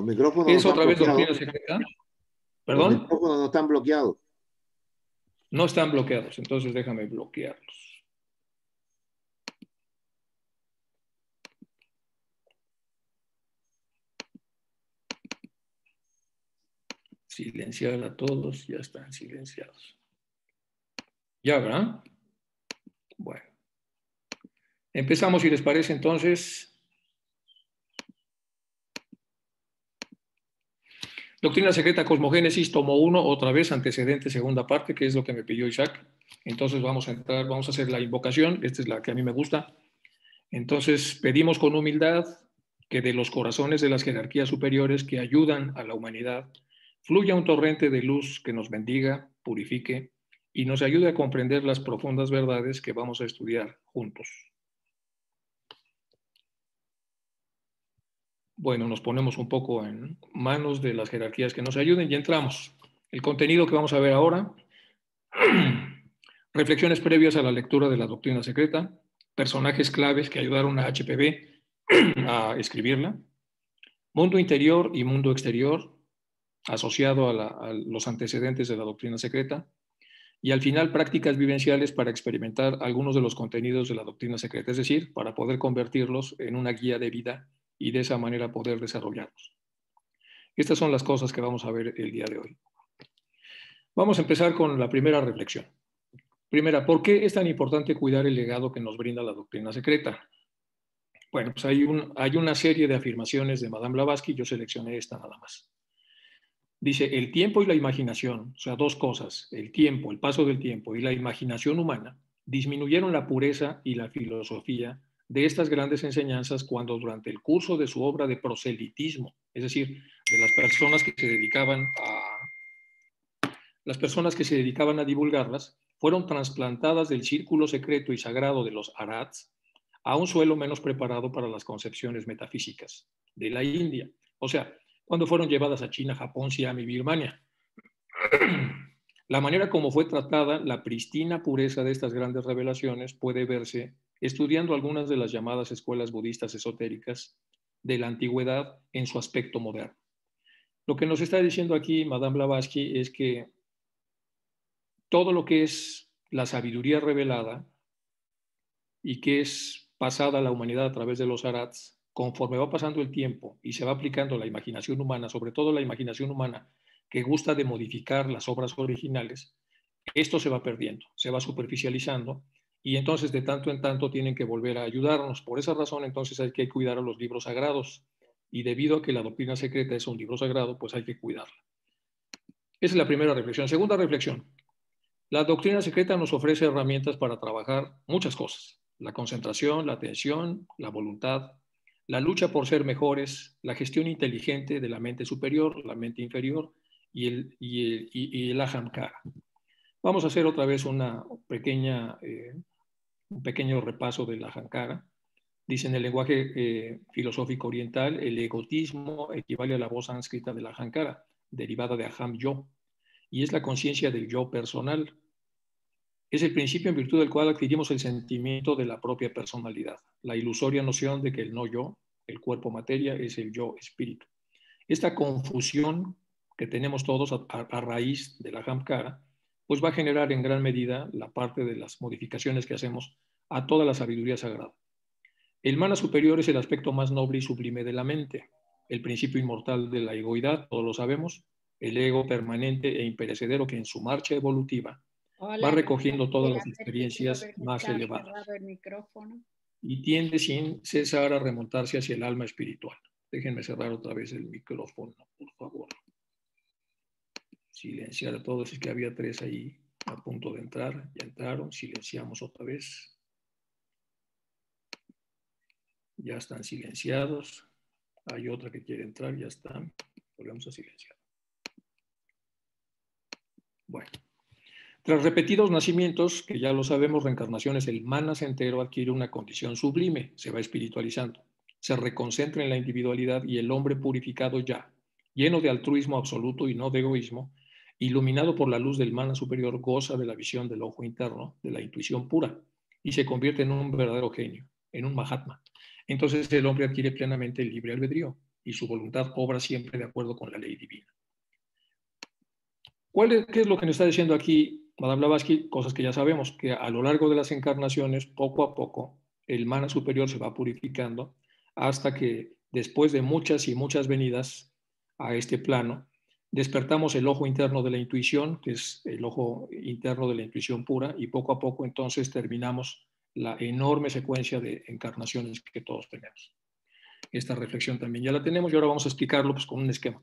Los micrófonos ¿Es no otra vez bloqueados. secreta? Los ¿Perdón? micrófonos no están bloqueados. No están bloqueados, entonces déjame bloquearlos. Silenciar a todos, ya están silenciados. Ya, ¿verdad? Bueno. Empezamos, si les parece, entonces. Doctrina secreta cosmogénesis, tomo uno, otra vez, antecedente, segunda parte, que es lo que me pidió Isaac. Entonces vamos a entrar, vamos a hacer la invocación, esta es la que a mí me gusta. Entonces pedimos con humildad que de los corazones de las jerarquías superiores que ayudan a la humanidad fluya un torrente de luz que nos bendiga, purifique y nos ayude a comprender las profundas verdades que vamos a estudiar juntos. Bueno, nos ponemos un poco en manos de las jerarquías que nos ayuden y entramos. El contenido que vamos a ver ahora, reflexiones previas a la lectura de la doctrina secreta, personajes claves que ayudaron a HPV a escribirla, mundo interior y mundo exterior, asociado a, a, los antecedentes de la doctrina secreta, y al final prácticas vivenciales para experimentar algunos de los contenidos de la doctrina secreta, es decir, para poder convertirlos en una guía de vida y de esa manera poder desarrollarlos. Estas son las cosas que vamos a ver el día de hoy. Vamos a empezar con la primera reflexión. Primera, ¿por qué es tan importante cuidar el legado que nos brinda la doctrina secreta? Bueno, pues hay, un, hay una serie de afirmaciones de Madame Blavatsky, yo seleccioné esta nada más. Dice, el tiempo y la imaginación, o sea, dos cosas, el tiempo, el paso del tiempo y la imaginación humana, disminuyeron la pureza y la filosofía de estas grandes enseñanzas cuando durante el curso de su obra de proselitismo, es decir, de las personas que se dedicaban a las personas que se dedicaban a divulgarlas, fueron trasplantadas del círculo secreto y sagrado de los arats a un suelo menos preparado para las concepciones metafísicas de la India. O sea, cuando fueron llevadas a China, Japón, Siam y Birmania. La manera como fue tratada la pristina pureza de estas grandes revelaciones puede verse estudiando algunas de las llamadas escuelas budistas esotéricas de la antigüedad en su aspecto moderno. Lo que nos está diciendo aquí Madame Blavatsky es que todo lo que es la sabiduría revelada y que es pasada a la humanidad a través de los arats, conforme va pasando el tiempo y se va aplicando la imaginación humana, sobre todo la imaginación humana que gusta de modificar las obras originales, esto se va perdiendo, se va superficializando y entonces de tanto en tanto tienen que volver a ayudarnos. Por esa razón entonces hay que cuidar a los libros sagrados y debido a que la doctrina secreta es un libro sagrado, pues hay que cuidarla. Esa es la primera reflexión. Segunda reflexión. La doctrina secreta nos ofrece herramientas para trabajar muchas cosas. La concentración, la atención, la voluntad, la lucha por ser mejores, la gestión inteligente de la mente superior, la mente inferior y el, y el, y el ahamkara. Vamos a hacer otra vez una pequeña, eh, un pequeño repaso del ahamkara. Dice en el lenguaje eh, filosófico oriental, el egotismo equivale a la voz sánscrita del ahamkara, derivada de aham yo, y es la conciencia del yo personal. Es el principio en virtud del cual adquirimos el sentimiento de la propia personalidad, la ilusoria noción de que el no yo, el cuerpo materia, es el yo espíritu. Esta confusión que tenemos todos a, a, raíz de la Hamkara, pues va a generar en gran medida la parte de las modificaciones que hacemos a toda la sabiduría sagrada. El mana superior es el aspecto más noble y sublime de la mente, el principio inmortal de la egoidad, todos lo sabemos, el ego permanente e imperecedero que en su marcha evolutiva Hola, va recogiendo todas las experiencias más elevadas y tiende sin cesar a remontarse hacia el alma espiritual. Déjenme cerrar otra vez el micrófono, por favor. Silenciar a todos, es que había tres ahí a punto de entrar, ya entraron, silenciamos otra vez. Ya están silenciados. Hay otra que quiere entrar, ya están. Volvemos a silenciar. Bueno. Tras repetidos nacimientos, que ya lo sabemos, reencarnaciones, el manas entero adquiere una condición sublime, se va espiritualizando, se reconcentra en la individualidad y el hombre purificado ya, lleno de altruismo absoluto y no de egoísmo, iluminado por la luz del mana superior, goza de la visión del ojo interno, de la intuición pura, y se convierte en un verdadero genio, en un Mahatma. Entonces el hombre adquiere plenamente el libre albedrío, y su voluntad obra siempre de acuerdo con la ley divina. ¿Cuál es, ¿Qué es lo que nos está diciendo aquí Madame Blavatsky? Cosas que ya sabemos, que a lo largo de las encarnaciones, poco a poco, el mana superior se va purificando hasta que después de muchas y muchas venidas a este plano, despertamos el ojo interno de la intuición, que es el ojo interno de la intuición pura, y poco a poco entonces terminamos la enorme secuencia de encarnaciones que todos tenemos. Esta reflexión también ya la tenemos y ahora vamos a explicarlo pues, con un esquema.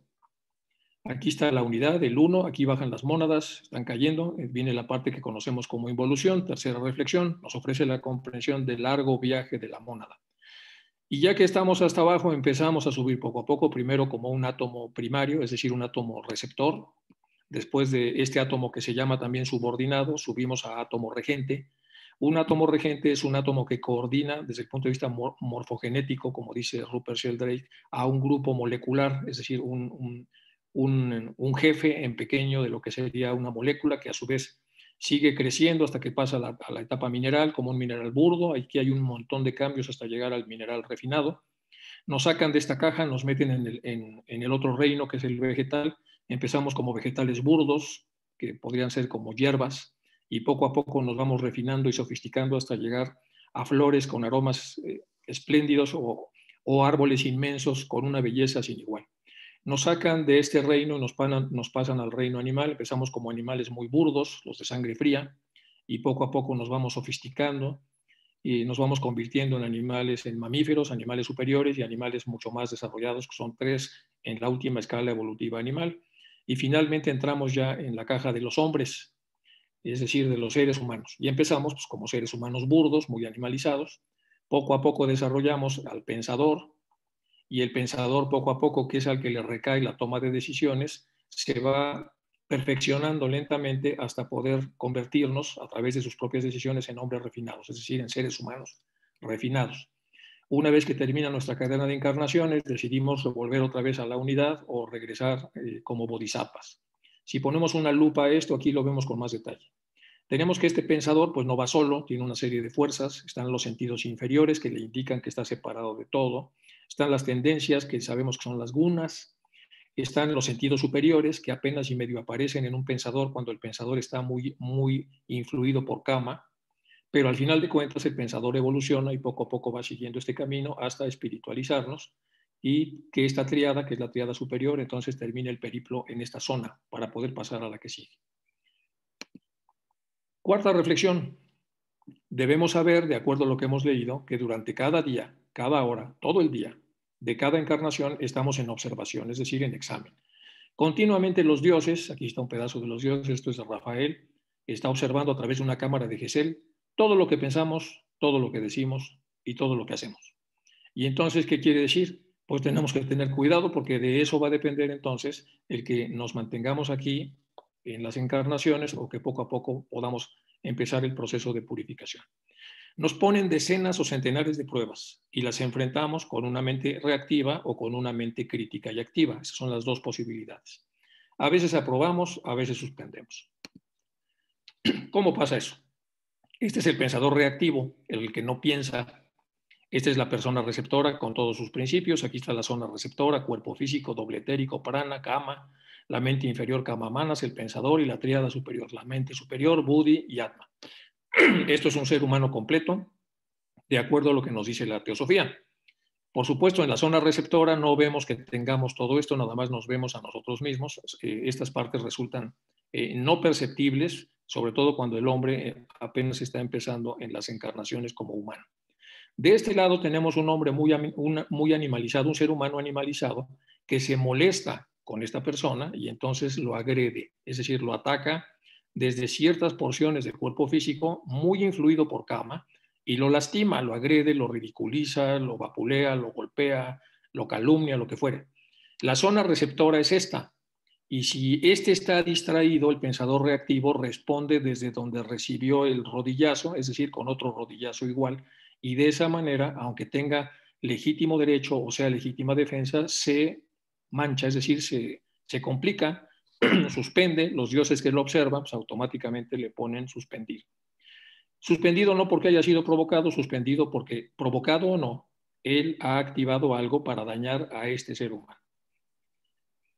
Aquí está la unidad, el 1, aquí bajan las mónadas, están cayendo, eh, viene la parte que conocemos como involución, tercera reflexión, nos ofrece la comprensión del largo viaje de la mónada. Y ya que estamos hasta abajo, empezamos a subir poco a poco, primero como un átomo primario, es decir, un átomo receptor. Después de este átomo que se llama también subordinado, subimos a átomo regente. Un átomo regente es un átomo que coordina desde el punto de vista morfogenético, como dice Rupert Sheldrake, a un grupo molecular, es decir, un, un, jefe en pequeño de lo que sería una molécula que a su vez sigue creciendo hasta que pasa a la, etapa mineral como un mineral burdo. Aquí hay un montón de cambios hasta llegar al mineral refinado. Nos sacan de esta caja, nos meten en el, otro reino que es el vegetal. Empezamos como vegetales burdos, que podrían ser como hierbas, y poco a poco nos vamos refinando y sofisticando hasta llegar a flores con aromas eh, espléndidos o, árboles inmensos con una belleza sin igual. Nos sacan de este reino nos, nos pasan al reino animal. Empezamos como animales muy burdos, los de sangre fría, y poco a poco nos vamos sofisticando y nos vamos convirtiendo en animales, en mamíferos, animales superiores y animales mucho más desarrollados, que son tres en la última escala evolutiva animal. Y finalmente entramos ya en la caja de los hombres, es decir, de los seres humanos. Y empezamos pues, como seres humanos burdos, muy animalizados. Poco a poco desarrollamos al pensador, y el pensador poco a poco, que es al que le recae la toma de decisiones, se va perfeccionando lentamente hasta poder convertirnos a través de sus propias decisiones en hombres refinados, es decir, en seres humanos refinados. Una vez que termina nuestra cadena de encarnaciones, decidimos volver otra vez a la unidad o regresar eh, como bodhisattvas. Si ponemos una lupa a esto, aquí lo vemos con más detalle. Tenemos que este pensador pues no va solo, tiene una serie de fuerzas, están los sentidos inferiores que le indican que está separado de todo, están las tendencias, que sabemos que son las gunas, están los sentidos superiores, que apenas y medio aparecen en un pensador cuando el pensador está muy, muy influido por kama, pero al final de cuentas el pensador evoluciona y poco a poco va siguiendo este camino hasta espiritualizarnos y que esta triada, que es la triada superior, entonces termine el periplo en esta zona para poder pasar a la que sigue. Cuarta reflexión. Debemos saber, de acuerdo a lo que hemos leído, que durante cada día cada hora, todo el día, de cada encarnación, estamos en observación, es decir, en examen. Continuamente los dioses, aquí está un pedazo de los dioses, esto es Rafael, está observando a través de una cámara de Gesell todo lo que pensamos, todo lo que decimos y todo lo que hacemos. Y entonces, ¿qué quiere decir? Pues tenemos que tener cuidado porque de eso va a depender entonces el que nos mantengamos aquí en las encarnaciones o que poco a poco podamos empezar el proceso de purificación. Nos ponen decenas o centenares de pruebas y las enfrentamos con una mente reactiva o con una mente crítica y activa. Esas son las dos posibilidades. A veces aprobamos, a veces suspendemos. ¿Cómo pasa eso? Este es el pensador reactivo, el que no piensa. Esta es la persona receptora con todos sus principios. Aquí está la zona receptora, cuerpo físico, doble etérico, prana, kama, la mente inferior, kama manas, el pensador y la tríada superior, la mente superior, buddhi y atma. Esto es un ser humano completo, de acuerdo a lo que nos dice la teosofía. Por supuesto, en la zona receptora no vemos que tengamos todo esto, nada más nos vemos a nosotros mismos. estas partes resultan eh, no perceptibles, sobre todo cuando el hombre eh, apenas está empezando en las encarnaciones como humano. De este lado tenemos un hombre muy, muy animalizado, un ser humano animalizado, que se molesta con esta persona y entonces lo agrede, es decir, lo ataca desde ciertas porciones del cuerpo físico, muy influido por cama, y lo lastima, lo agrede, lo ridiculiza, lo vapulea, lo golpea, lo calumnia, lo que fuere. La zona receptora es esta, y si este está distraído, el pensador reactivo responde desde donde recibió el rodillazo, es decir, con otro rodillazo igual, y de esa manera, aunque tenga legítimo derecho o sea legítima defensa, se mancha, es decir, se, se complica suspende, los dioses que lo observan, pues automáticamente le ponen suspendido. Suspendido no porque haya sido provocado, suspendido porque, provocado o no, él ha activado algo para dañar a este ser humano.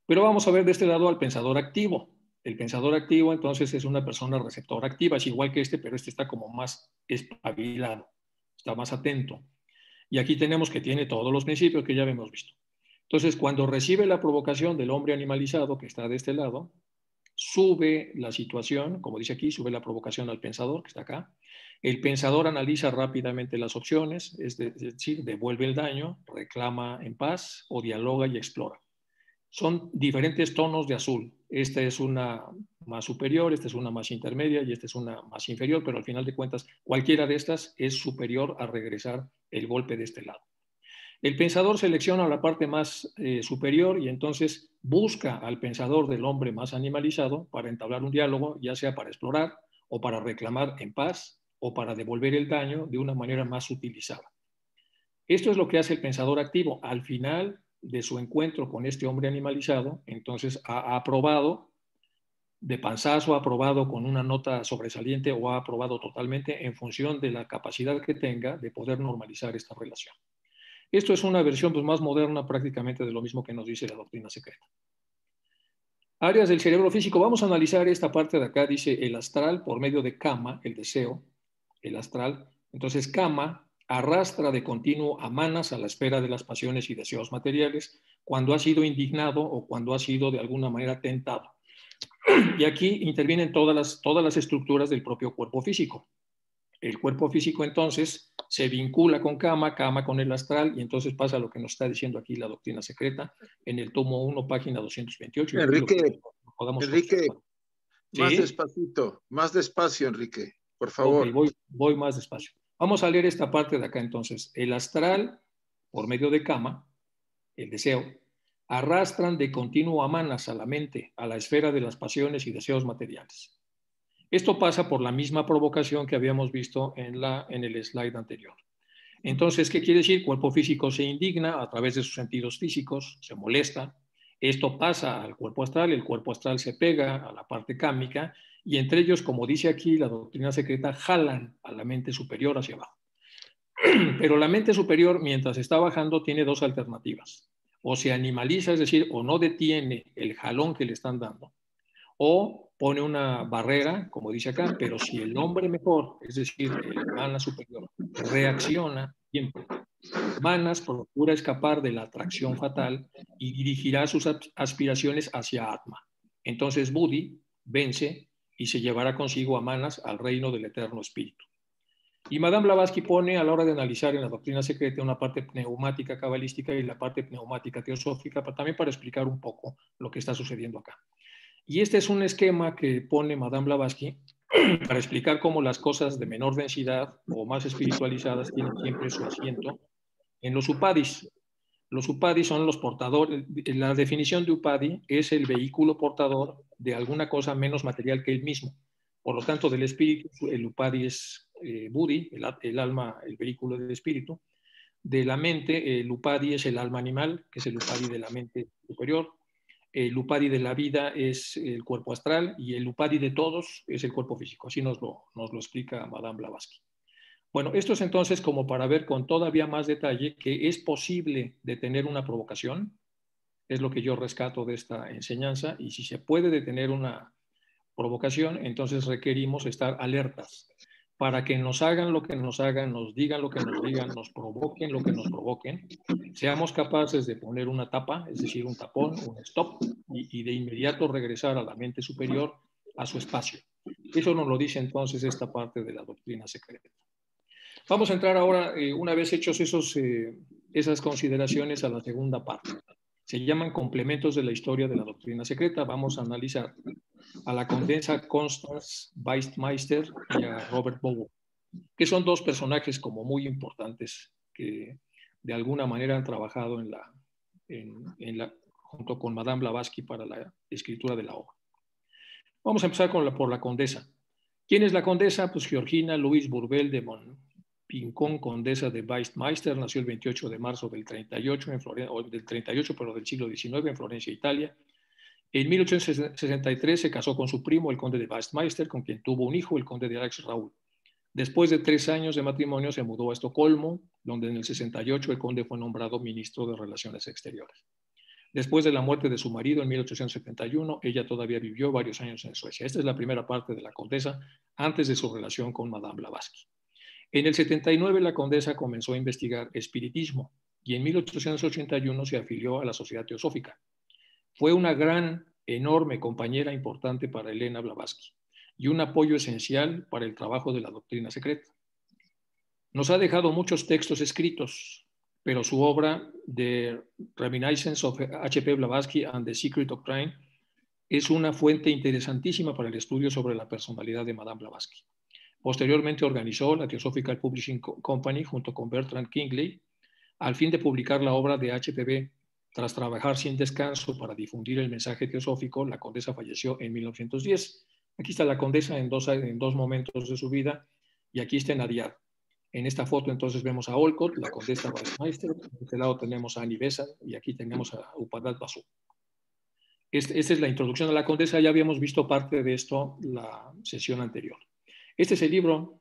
Pero vamos a ver de este lado al pensador activo. El pensador activo entonces es una persona receptora activa, es igual que este, pero este está como más espabilado, está más atento. Y aquí tenemos que tiene todos los principios que ya hemos visto. Entonces, cuando recibe la provocación del hombre animalizado que está de este lado, sube la situación, como dice aquí, sube la provocación al pensador que está acá. El pensador analiza rápidamente las opciones, es decir, devuelve el daño, reclama en paz o dialoga y explora. Son diferentes tonos de azul. Esta es una más superior, esta es una más intermedia y esta es una más inferior, pero al final de cuentas cualquiera de estas es superior a regresar el golpe de este lado. El pensador selecciona la parte más eh, superior y entonces busca al pensador del hombre más animalizado para entablar un diálogo, ya sea para explorar o para reclamar en paz o para devolver el daño de una manera más utilizada. Esto es lo que hace el pensador activo. Al final de su encuentro con este hombre animalizado, entonces ha, aprobado de panzazo, ha aprobado con una nota sobresaliente o ha aprobado totalmente en función de la capacidad que tenga de poder normalizar esta relación. Esto es una versión pues, más moderna prácticamente de lo mismo que nos dice la doctrina secreta. Áreas del cerebro físico. Vamos a analizar esta parte de acá. Dice el astral por medio de kama, el deseo, el astral. Entonces, kama arrastra de continuo a manas a la espera de las pasiones y deseos materiales cuando ha sido indignado o cuando ha sido de alguna manera tentado. Y aquí intervienen todas las, todas las estructuras del propio cuerpo físico. El cuerpo físico entonces se vincula con Kama, Kama con el astral, y entonces pasa lo que nos está diciendo aquí la doctrina secreta en el tomo 1, página 228. Enrique, Enrique más despacito, más despacio, Enrique, por favor. voy, voy más despacio. Vamos a leer esta parte de acá entonces. El astral, por medio de cama, el deseo, arrastran de continuo a manas a la mente, a la esfera de las pasiones y deseos materiales. Esto pasa por la misma provocación que habíamos visto en, la, en el slide anterior. Entonces, ¿qué quiere decir? Cuerpo físico se indigna a través de sus sentidos físicos, se molesta. Esto pasa al cuerpo astral, el cuerpo astral se pega a la parte cámica y entre ellos, como dice aquí la doctrina secreta, jalan a la mente superior hacia abajo. Pero la mente superior, mientras está bajando, tiene dos alternativas. O se animaliza, es decir, o no detiene el jalón que le están dando, o pone una barrera, como dice acá, pero si el hombre mejor, es decir, el mana superior, reacciona siempre, Manas procura escapar de la atracción fatal y dirigirá sus aspiraciones hacia Atma. Entonces Budi vence y se llevará consigo a Manas al reino del eterno espíritu. Y Madame Blavatsky pone a la hora de analizar en la doctrina secreta una parte pneumática cabalística y la parte pneumática teosófica, pero también para explicar un poco lo que está sucediendo acá. Y este es un esquema que pone Madame Blavatsky para explicar cómo las cosas de menor densidad o más espiritualizadas tienen siempre su asiento en los upadis, los UPADI son los portadores, la definición de UPADI es el vehículo portador de alguna cosa menos material que el mismo. Por lo tanto, del espíritu, el UPADI es eh, Budi, el, alma, el vehículo del espíritu. De la mente, el UPADI es el alma animal, que es el UPADI de la mente superior. El UPADI de la vida es el cuerpo astral y el UPADI de todos es el cuerpo físico. Así nos lo, nos lo explica Madame Blavatsky. Bueno, esto es entonces como para ver con todavía más detalle que es posible detener una provocación, es lo que yo rescato de esta enseñanza, y si se puede detener una provocación, entonces requerimos estar alertas para que nos hagan lo que nos hagan, nos digan lo que nos digan, nos provoquen lo que nos provoquen, seamos capaces de poner una tapa, es decir, un tapón, un stop, y, de inmediato regresar a la mente superior, a su espacio. Eso nos lo dice entonces esta parte de la doctrina secreta. Vamos a entrar ahora, eh, una vez hechos esos, eh, esas consideraciones, a la segunda parte. Se llaman complementos de la historia de la doctrina secreta. Vamos a analizar a la condensa Constance Weistmeister y a Robert Bowen, que son dos personajes como muy importantes que de alguna manera han trabajado en la, junto con Madame Blavatsky para la escritura de la obra. Vamos a empezar por la condesa. ¿Quién es la condesa? Pues Georgina Louise Bourbel de Mon, Pincón, condesa de Weistmeister, nació el 28 de marzo del 38, en Florencia, del 38, pero del siglo XIX, en Florencia, Italia. En 1863 se casó con su primo, el conde de Weistmeister, con quien tuvo un hijo, el conde de Alex Raúl. Después de tres años de matrimonio se mudó a Estocolmo, donde en el 68 el conde fue nombrado ministro de Relaciones Exteriores. Después de la muerte de su marido en 1871, ella todavía vivió varios años en Suecia. Esta es la primera parte de la condesa antes de su relación con Madame Blavatsky. En el 79 la condesa comenzó a investigar espiritismo y en 1881 se afilió a la Sociedad Teosófica. Fue una gran, enorme compañera importante para Elena Blavatsky y un apoyo esencial para el trabajo de la doctrina secreta. Nos ha dejado muchos textos escritos, pero su obra The Reminiscence of H.P. Blavatsky and the Secret Doctrine es una fuente interesantísima para el estudio sobre la personalidad de Madame Blavatsky. Posteriormente organizó la Theosophical Publishing Company junto con Bertrand Kingley al fin de publicar la obra de HPB. Tras trabajar sin descanso para difundir el mensaje teosófico, la condesa falleció en 1910. Aquí está la condesa en dos, en dos momentos de su vida y aquí está Nadia. En esta foto entonces vemos a Olcott, la condesa Weissmeister, de este lado tenemos a Annie y aquí tenemos a Upadat Basu. Este, esta es la introducción a la condesa, ya habíamos visto parte de esto la sesión anterior. Este es el libro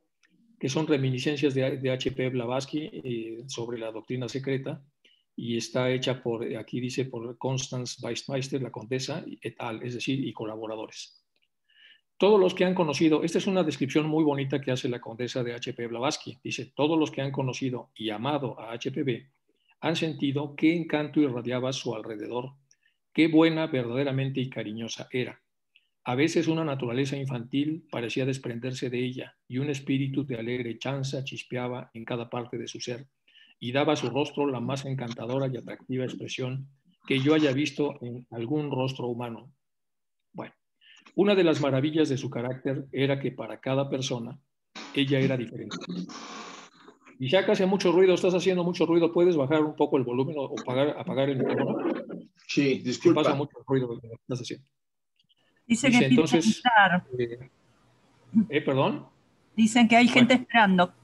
que son reminiscencias de, H.P. Blavatsky eh, sobre la doctrina secreta y está hecha por, aquí dice, por Constance Weissmeister, la condesa, et al, es decir, y colaboradores. Todos los que han conocido, esta es una descripción muy bonita que hace la condesa de H.P. Blavatsky, dice, todos los que han conocido y amado a H.P.B. han sentido qué encanto irradiaba a su alrededor, qué buena, verdaderamente y cariñosa era a veces una naturaleza infantil parecía desprenderse de ella y un espíritu de alegre chanza chispeaba en cada parte de su ser y daba a su rostro la más encantadora y atractiva expresión que yo haya visto en algún rostro humano. Bueno, una de las maravillas de su carácter era que para cada persona ella era diferente. Y ya que hace mucho ruido, estás haciendo mucho ruido, ¿puedes bajar un poco el volumen o apagar, el micrófono? Sí, disculpa. Pasa mucho ruido lo que estás haciendo. Dice, que entonces, eh, eh, perdón. Dicen que hay gente esperando.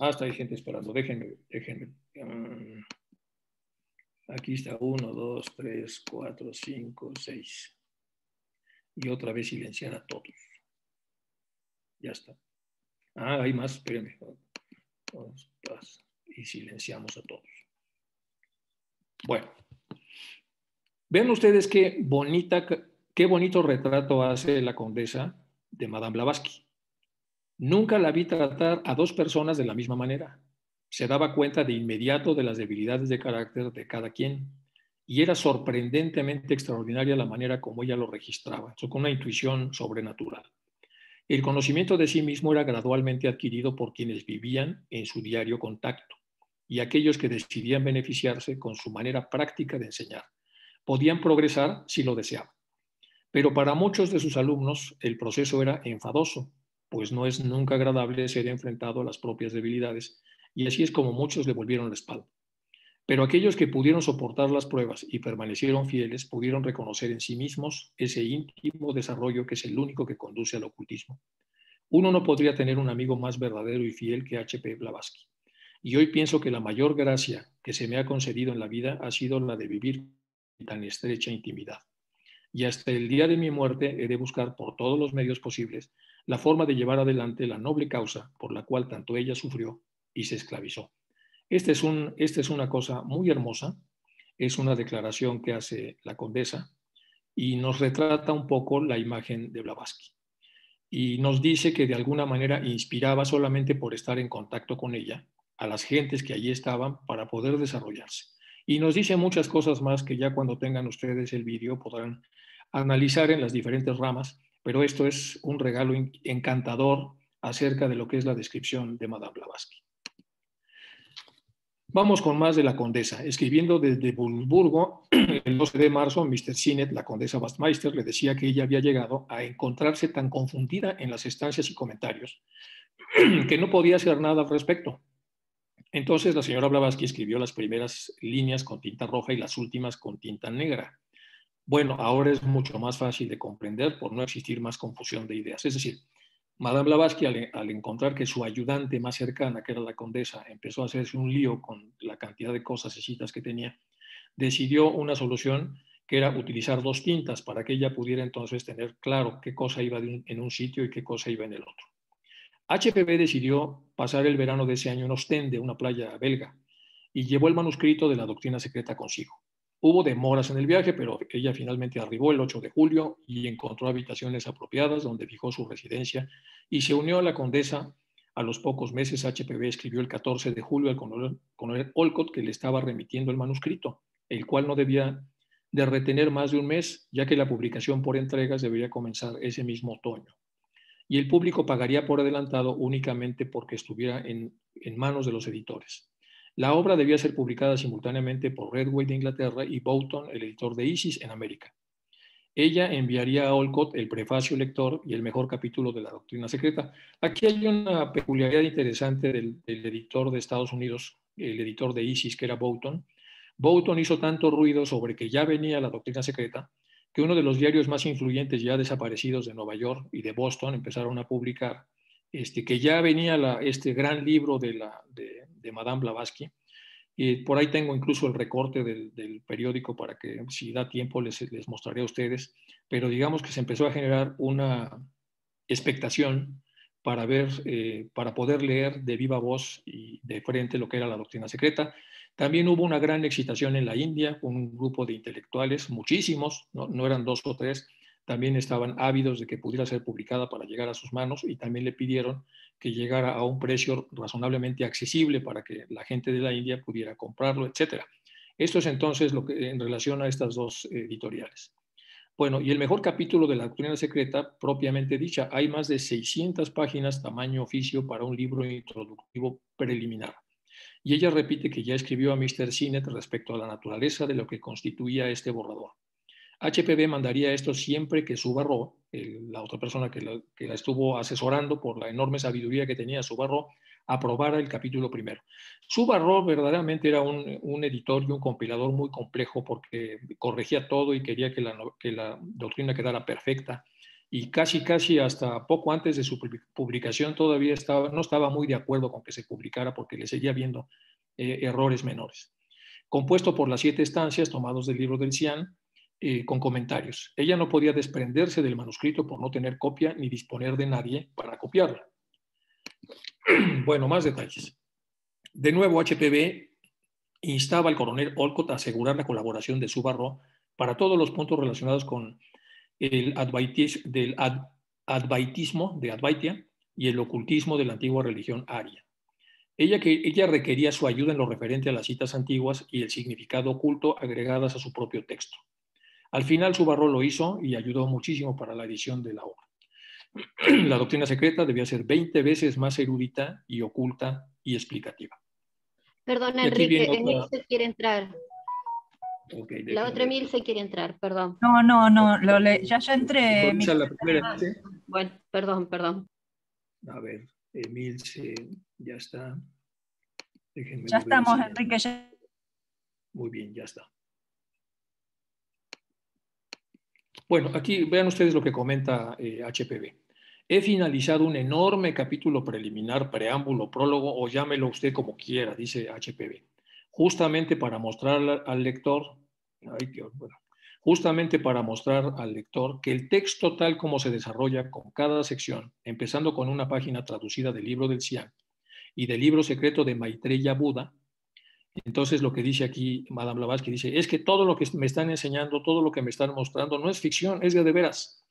Ah, está, hay gente esperando. Déjenme, déjenme. Mm. aquí está, uno, dos, tres, cuatro, cinco, seis. Y otra vez silenciar a todos. Ya está. Ah, hay más, espérenme. y silenciamos a todos. Bueno, ven ustedes qué bonita Qué bonito retrato hace la condesa de Madame Blavatsky. Nunca la vi tratar a dos personas de la misma manera. Se daba cuenta de inmediato de las debilidades de carácter de cada quien y era sorprendentemente extraordinaria la manera como ella lo registraba, con una intuición sobrenatural. El conocimiento de sí mismo era gradualmente adquirido por quienes vivían en su diario contacto y aquellos que decidían beneficiarse con su manera práctica de enseñar. Podían progresar si lo deseaban. Pero para muchos de sus alumnos el proceso era enfadoso, pues no es nunca agradable ser enfrentado a las propias debilidades, y así es como muchos le volvieron la espalda. Pero aquellos que pudieron soportar las pruebas y permanecieron fieles pudieron reconocer en sí mismos ese íntimo desarrollo que es el único que conduce al ocultismo. Uno no podría tener un amigo más verdadero y fiel que H.P. Blavatsky. Y hoy pienso que la mayor gracia que se me ha concedido en la vida ha sido la de vivir en tan estrecha intimidad y hasta el día de mi muerte he de buscar por todos los medios posibles la forma de llevar adelante la noble causa por la cual tanto ella sufrió y se esclavizó. Esta este es una cosa muy hermosa, es una declaración que hace la condesa y nos retrata un poco la imagen de Blavatsky. Y nos dice que de alguna manera inspiraba solamente por estar en contacto con ella a las gentes que allí estaban para poder desarrollarse. Y nos dice muchas cosas más que ya cuando tengan ustedes el vídeo podrán analizar en las diferentes ramas, pero esto es un regalo encantador acerca de lo que es la descripción de Madame Blavatsky. Vamos con más de la condesa. Escribiendo desde Bulburgo, el 12 de marzo, Mr. Sinet, la condesa Bastmeister, le decía que ella había llegado a encontrarse tan confundida en las estancias y comentarios que no podía hacer nada al respecto. Entonces la señora Blavatsky escribió las primeras líneas con tinta roja y las últimas con tinta negra. Bueno, ahora es mucho más fácil de comprender por no existir más confusión de ideas. Es decir, Madame Blavatsky, al, encontrar que su ayudante más cercana, que era la condesa, empezó a hacerse un lío con la cantidad de cosas y citas que tenía, decidió una solución que era utilizar dos tintas para que ella pudiera entonces tener claro qué cosa iba en un sitio y qué cosa iba en el otro. HPV decidió pasar el verano de ese año en Ostende, una playa belga, y llevó el manuscrito de la doctrina secreta consigo. Hubo demoras en el viaje, pero ella finalmente arribó el 8 de julio y encontró habitaciones apropiadas donde fijó su residencia y se unió a la condesa. A los pocos meses, HPV escribió el 14 de julio al coronel, Olcott que le estaba remitiendo el manuscrito, el cual no debía de retener más de un mes, ya que la publicación por entregas debería comenzar ese mismo otoño. Y el público pagaría por adelantado únicamente porque estuviera en manos de los editores. La obra debía ser publicada simultáneamente por Redway de Inglaterra y Boughton, el editor de Isis, en América. Ella enviaría a Olcott el prefacio lector y el mejor capítulo de la doctrina secreta. Aquí hay una peculiaridad interesante del, editor de Estados Unidos, el editor de Isis, que era Boughton. Boughton hizo tanto ruido sobre que ya venía la doctrina secreta que uno de los diarios más influyentes ya desaparecidos de Nueva York y de Boston empezaron a publicar este, que ya venía este gran libro de, la, de, Madame Blavatsky. Y por ahí tengo incluso el recorte del, periódico para que si da tiempo les, les, mostraré a ustedes, pero digamos que se empezó a generar una expectación para ver, eh, para poder leer de viva voz y de frente lo que era la doctrina secreta. También hubo una gran excitación en la India, un grupo de intelectuales, muchísimos, no eran dos o tres, también estaban ávidos de que pudiera ser publicada para llegar a sus manos y también le pidieron que llegara a un precio razonablemente accesible para que la gente de la India pudiera comprarlo, etc. Esto es entonces lo que en relación a estas dos editoriales. Bueno, y el mejor capítulo de la doctrina secreta, propiamente dicha, hay más de 600 páginas tamaño oficio para un libro introductivo preliminar. Y ella repite que ya escribió a Mr. Sinet respecto a la naturaleza de lo que constituía este borrador. HPV mandaría esto siempre que Subarro, la otra persona que la, estuvo asesorando por la enorme sabiduría que tenía Subarro, aprobara el capítulo primero. Subarro verdaderamente era un, editor y un compilador muy complejo porque corregía todo y quería que la, doctrina quedara perfecta y casi, casi hasta poco antes de su publicación todavía no estaba muy de acuerdo con que se publicara porque le seguía viendo eh, errores menores. Compuesto por las siete estancias tomados del libro del Cian, eh, con comentarios. Ella no podía desprenderse del manuscrito por no tener copia ni disponer de nadie para copiarla. bueno, más detalles. De nuevo, HPV instaba al coronel Olcott a asegurar la colaboración de Subarro para todos los puntos relacionados con el advaitismo de Advaitia y el ocultismo de la antigua religión aria. Ella requería su ayuda en lo referente a las citas antiguas y el significado oculto agregadas a su propio texto. Al final Subarro lo hizo y ayudó muchísimo para la edición de la obra. La doctrina secreta debía ser 20 veces más erudita y oculta y explicativa. Perdón, Enrique, Emil se quiere entrar. la otra Emil se quiere entrar, perdón. No, no, no, ya ya entré. bueno, perdón, perdón. A ver, Emil ya está. ya estamos, Enrique. Muy bien, ya está. Bueno, aquí vean ustedes lo que comenta HPV. Eh, He finalizado un enorme capítulo preliminar, preámbulo, prólogo o llámelo usted como quiera, dice HPV, justamente para mostrar al lector, justamente para mostrar al lector que el texto tal como se desarrolla con cada sección, empezando con una página traducida del libro del Siam y del libro secreto de Maitreya Buda, entonces lo que dice aquí Madame Blavatsky dice, es que todo lo que me están enseñando, todo lo que me están mostrando no es ficción, es de, veras.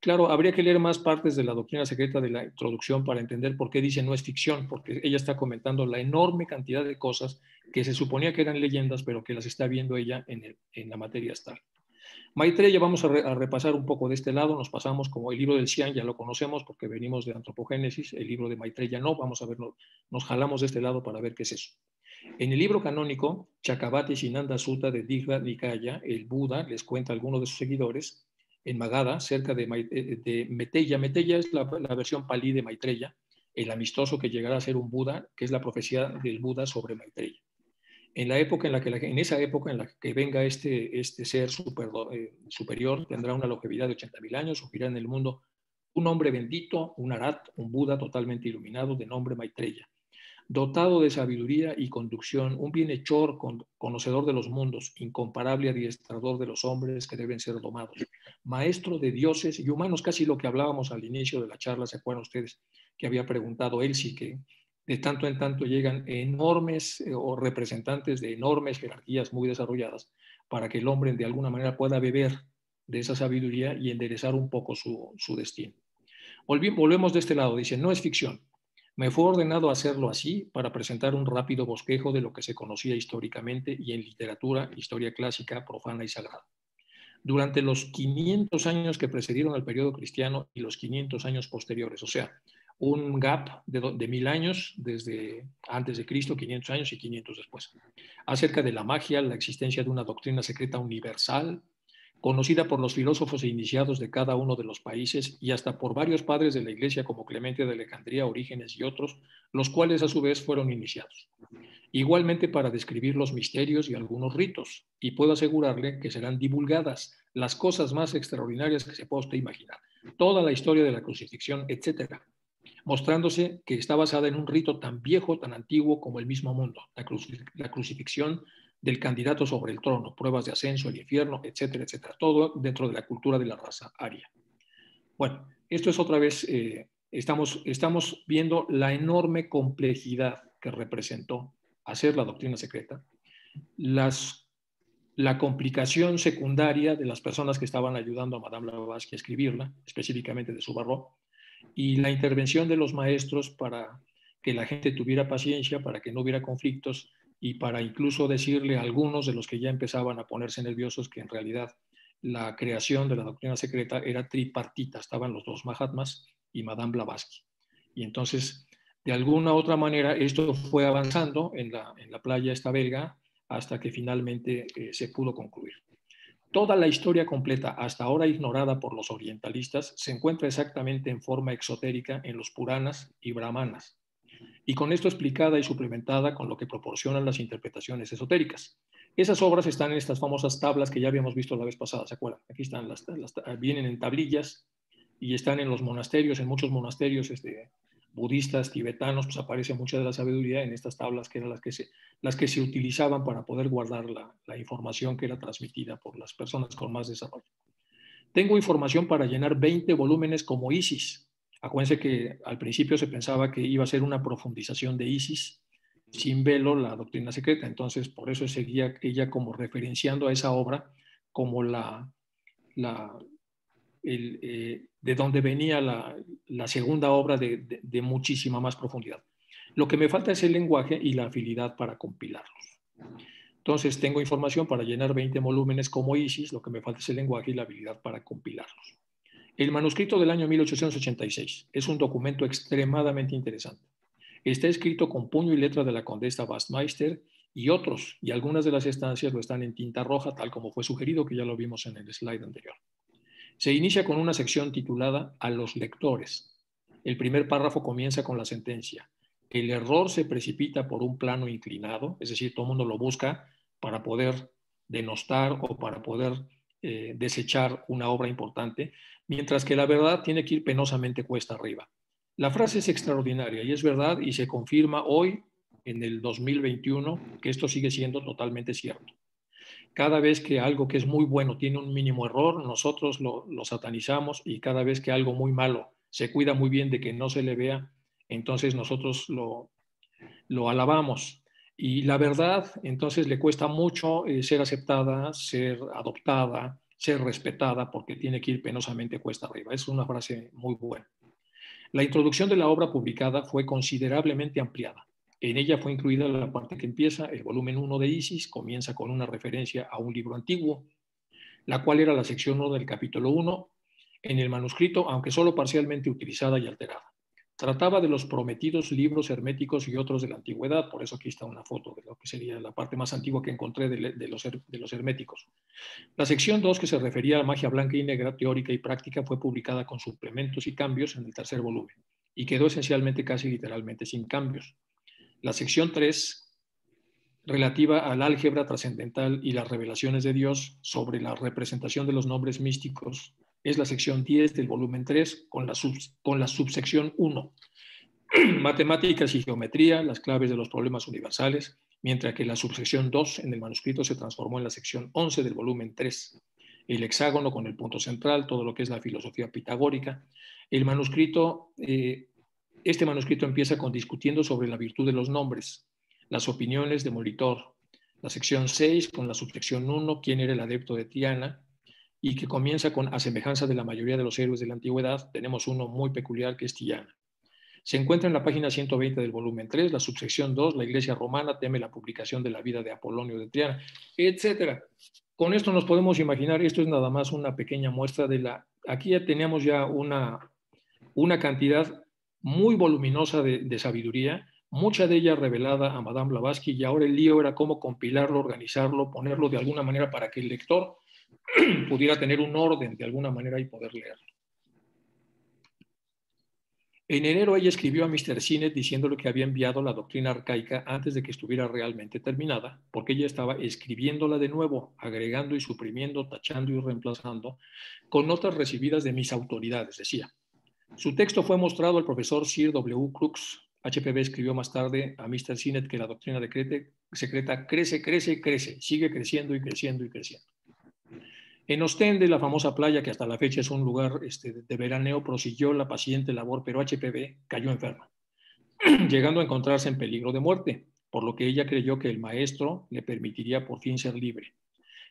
Claro, habría que leer más partes de la doctrina secreta de la introducción para entender por qué dice no es ficción, porque ella está comentando la enorme cantidad de cosas que se suponía que eran leyendas, pero que las está viendo ella en, la materia astral. Maitreya, vamos a, a, repasar un poco de este lado, nos pasamos como el libro del Xian, ya lo conocemos porque venimos de antropogénesis, el libro de Maitreya no, vamos a verlo, nos jalamos de este lado para ver qué es eso. En el libro canónico, Chakavati Shinanda Sutta de Digha Nikaya, el Buda les cuenta a algunos de sus seguidores en Magadha, cerca de, eh, de Meteya. Es la, versión palí de Maitreya, el amistoso que llegará a ser un Buda, que es la profecía del Buda sobre Maitreya. En, la época en, la que en esa época en la que venga este, este ser eh, superior, tendrá una longevidad de 80.000 años, surgirá en el mundo un hombre bendito, un Arat, un Buda totalmente iluminado de nombre Maitreya dotado de sabiduría y conducción, un bienhechor, conocedor de los mundos, incomparable adiestrador de los hombres que deben ser domados, maestro de dioses y humanos, casi lo que hablábamos al inicio de la charla, ¿se acuerdan ustedes? Que había preguntado él sí que de tanto en tanto llegan enormes eh, o representantes de enormes jerarquías muy desarrolladas para que el hombre de alguna manera pueda beber de esa sabiduría y enderezar un poco su, su destino. Volvemos de este lado, dice, no es ficción, me fue ordenado hacerlo así para presentar un rápido bosquejo de lo que se conocía históricamente y en literatura, historia clásica, profana y sagrada. Durante los 500 años que precedieron al periodo cristiano y los 500 años posteriores, o sea, un gap de, mil años desde antes de Cristo, 500 años y 500 después, acerca de la magia, la existencia de una doctrina secreta universal, conocida por los filósofos e iniciados de cada uno de los países y hasta por varios padres de la Iglesia como Clemente de Alejandría, Orígenes y otros, los cuales a su vez fueron iniciados. Igualmente para describir los misterios y algunos ritos, y puedo asegurarle que serán divulgadas las cosas más extraordinarias que se pueda usted imaginar, toda la historia de la crucifixión, etcétera, mostrándose que está basada en un rito tan viejo, tan antiguo como el mismo mundo, la, crucifixión del candidato sobre el trono, pruebas de ascenso al infierno, etcétera, etcétera. Todo dentro de la cultura de la raza aria. Bueno, esto es otra vez, eh, estamos, estamos viendo la enorme complejidad que representó hacer la doctrina secreta, las, la complicación secundaria de las personas que estaban ayudando a Madame Blavatsky a escribirla, específicamente de su barro, y la intervención de los maestros para que la gente tuviera paciencia, para que no hubiera conflictos y para incluso decirle a algunos de los que ya empezaban a ponerse nerviosos que en realidad la creación de la doctrina secreta era tripartita, estaban los dos Mahatmas y Madame Blavatsky. Y entonces, de alguna u otra manera, esto fue avanzando en la, en la playa esta belga hasta que finalmente eh, se pudo concluir. Toda la historia completa, hasta ahora ignorada por los orientalistas, se encuentra exactamente en forma exotérica en los Puranas y Brahmanas, y con esto explicada y suplementada con lo que proporcionan las interpretaciones esotéricas. Esas obras están en estas famosas tablas que ya habíamos visto la vez pasada, ¿se acuerdan? Aquí están, las, vienen en tablillas y están en los monasterios, en muchos monasterios este, budistas, tibetanos, pues aparece mucha de la sabiduría en estas tablas que eran las que se, las que se utilizaban para poder guardar la información que era transmitida por las personas con más desarrollo. Tengo información para llenar 20 volúmenes como ISIS, Acuérdense que al principio se pensaba que iba a ser una profundización de ISIS sin velo la doctrina secreta. Entonces, por eso seguía ella como referenciando a esa obra como la, eh, de donde venía la, segunda obra de, de, muchísima más profundidad. Lo que me falta es el lenguaje y la habilidad para compilarlos. Entonces, tengo información para llenar 20 volúmenes como ISIS, lo que me falta es el lenguaje y la habilidad para compilarlos. El manuscrito del año 1886 es un documento extremadamente interesante. Está escrito con puño y letra de la condesa Bastmeister y otros, y algunas de las estancias lo están en tinta roja, tal como fue sugerido, que ya lo vimos en el slide anterior. Se inicia con una sección titulada A los lectores. El primer párrafo comienza con la sentencia. El error se precipita por un plano inclinado, es decir, todo el mundo lo busca para poder denostar o para poder eh, desechar una obra importante, mientras que la verdad tiene que ir penosamente cuesta arriba. La frase es extraordinaria y es verdad y se confirma hoy, en el 2021, que esto sigue siendo totalmente cierto. Cada vez que algo que es muy bueno tiene un mínimo error, nosotros lo, satanizamos y cada vez que algo muy malo se cuida muy bien de que no se le vea, entonces nosotros lo, lo alabamos. Y la verdad, entonces le cuesta mucho eh, ser aceptada, ser adoptada, ser respetada, porque tiene que ir penosamente cuesta arriba. Es una frase muy buena. La introducción de la obra publicada fue considerablemente ampliada. En ella fue incluida la parte que empieza, el volumen 1 de Isis, comienza con una referencia a un libro antiguo, la cual era la sección 1 del capítulo 1, en el manuscrito, aunque solo parcialmente utilizada y alterada. Trataba de los prometidos libros herméticos y otros de la antigüedad, por eso aquí está una foto de lo que sería la parte más antigua que encontré de, los, los herméticos. La sección 2, que se refería a la magia blanca y negra, teórica y práctica, fue publicada con suplementos y cambios en el tercer volumen y quedó esencialmente casi literalmente sin cambios. La sección 3, relativa al álgebra trascendental y las revelaciones de Dios sobre la representación de los nombres místicos es la sección 10 del volumen 3 con la, con la subsección 1. matemáticas y geometría, las claves de los problemas universales, mientras que la subsección 2 en el manuscrito se transformó en la sección 11 del volumen 3. El hexágono con el punto central, todo lo que es la filosofía pitagórica. El manuscrito, eh, este manuscrito empieza con discutiendo sobre la virtud de los nombres, las opiniones de Molitor. La sección 6 con la subsección 1, quién era el adepto de Tiana, y que comienza con, a semejanza de la mayoría de los héroes de la antigüedad, tenemos uno muy peculiar que es Tiana. Se encuentra en la página 120 del volumen 3, la subsección 2, la Iglesia Romana teme la publicación de la vida de Apolonio de Triana, etc. Con esto nos podemos imaginar, esto es nada más una pequeña muestra de la... Aquí ya teníamos ya una, una cantidad muy voluminosa de, de sabiduría, mucha de ella revelada a Madame Blavatsky, y ahora el lío era cómo compilarlo, organizarlo, ponerlo de alguna manera para que el lector pudiera tener un orden de alguna manera y poder leerlo. En enero ella escribió a Mr. Sinet diciéndole que había enviado la doctrina arcaica antes de que estuviera realmente terminada, porque ella estaba escribiéndola de nuevo, agregando y suprimiendo, tachando y reemplazando, con notas recibidas de mis autoridades, decía. Su texto fue mostrado al profesor Sir W. Crooks. HPV escribió más tarde a Mr. Sinet que la doctrina de secreta crece, crece, crece, sigue creciendo y creciendo y creciendo. En Ostende, la famosa playa que hasta la fecha es un lugar este, de veraneo, prosiguió la paciente labor, pero HPV cayó enferma, llegando a encontrarse en peligro de muerte, por lo que ella creyó que el maestro le permitiría por fin ser libre.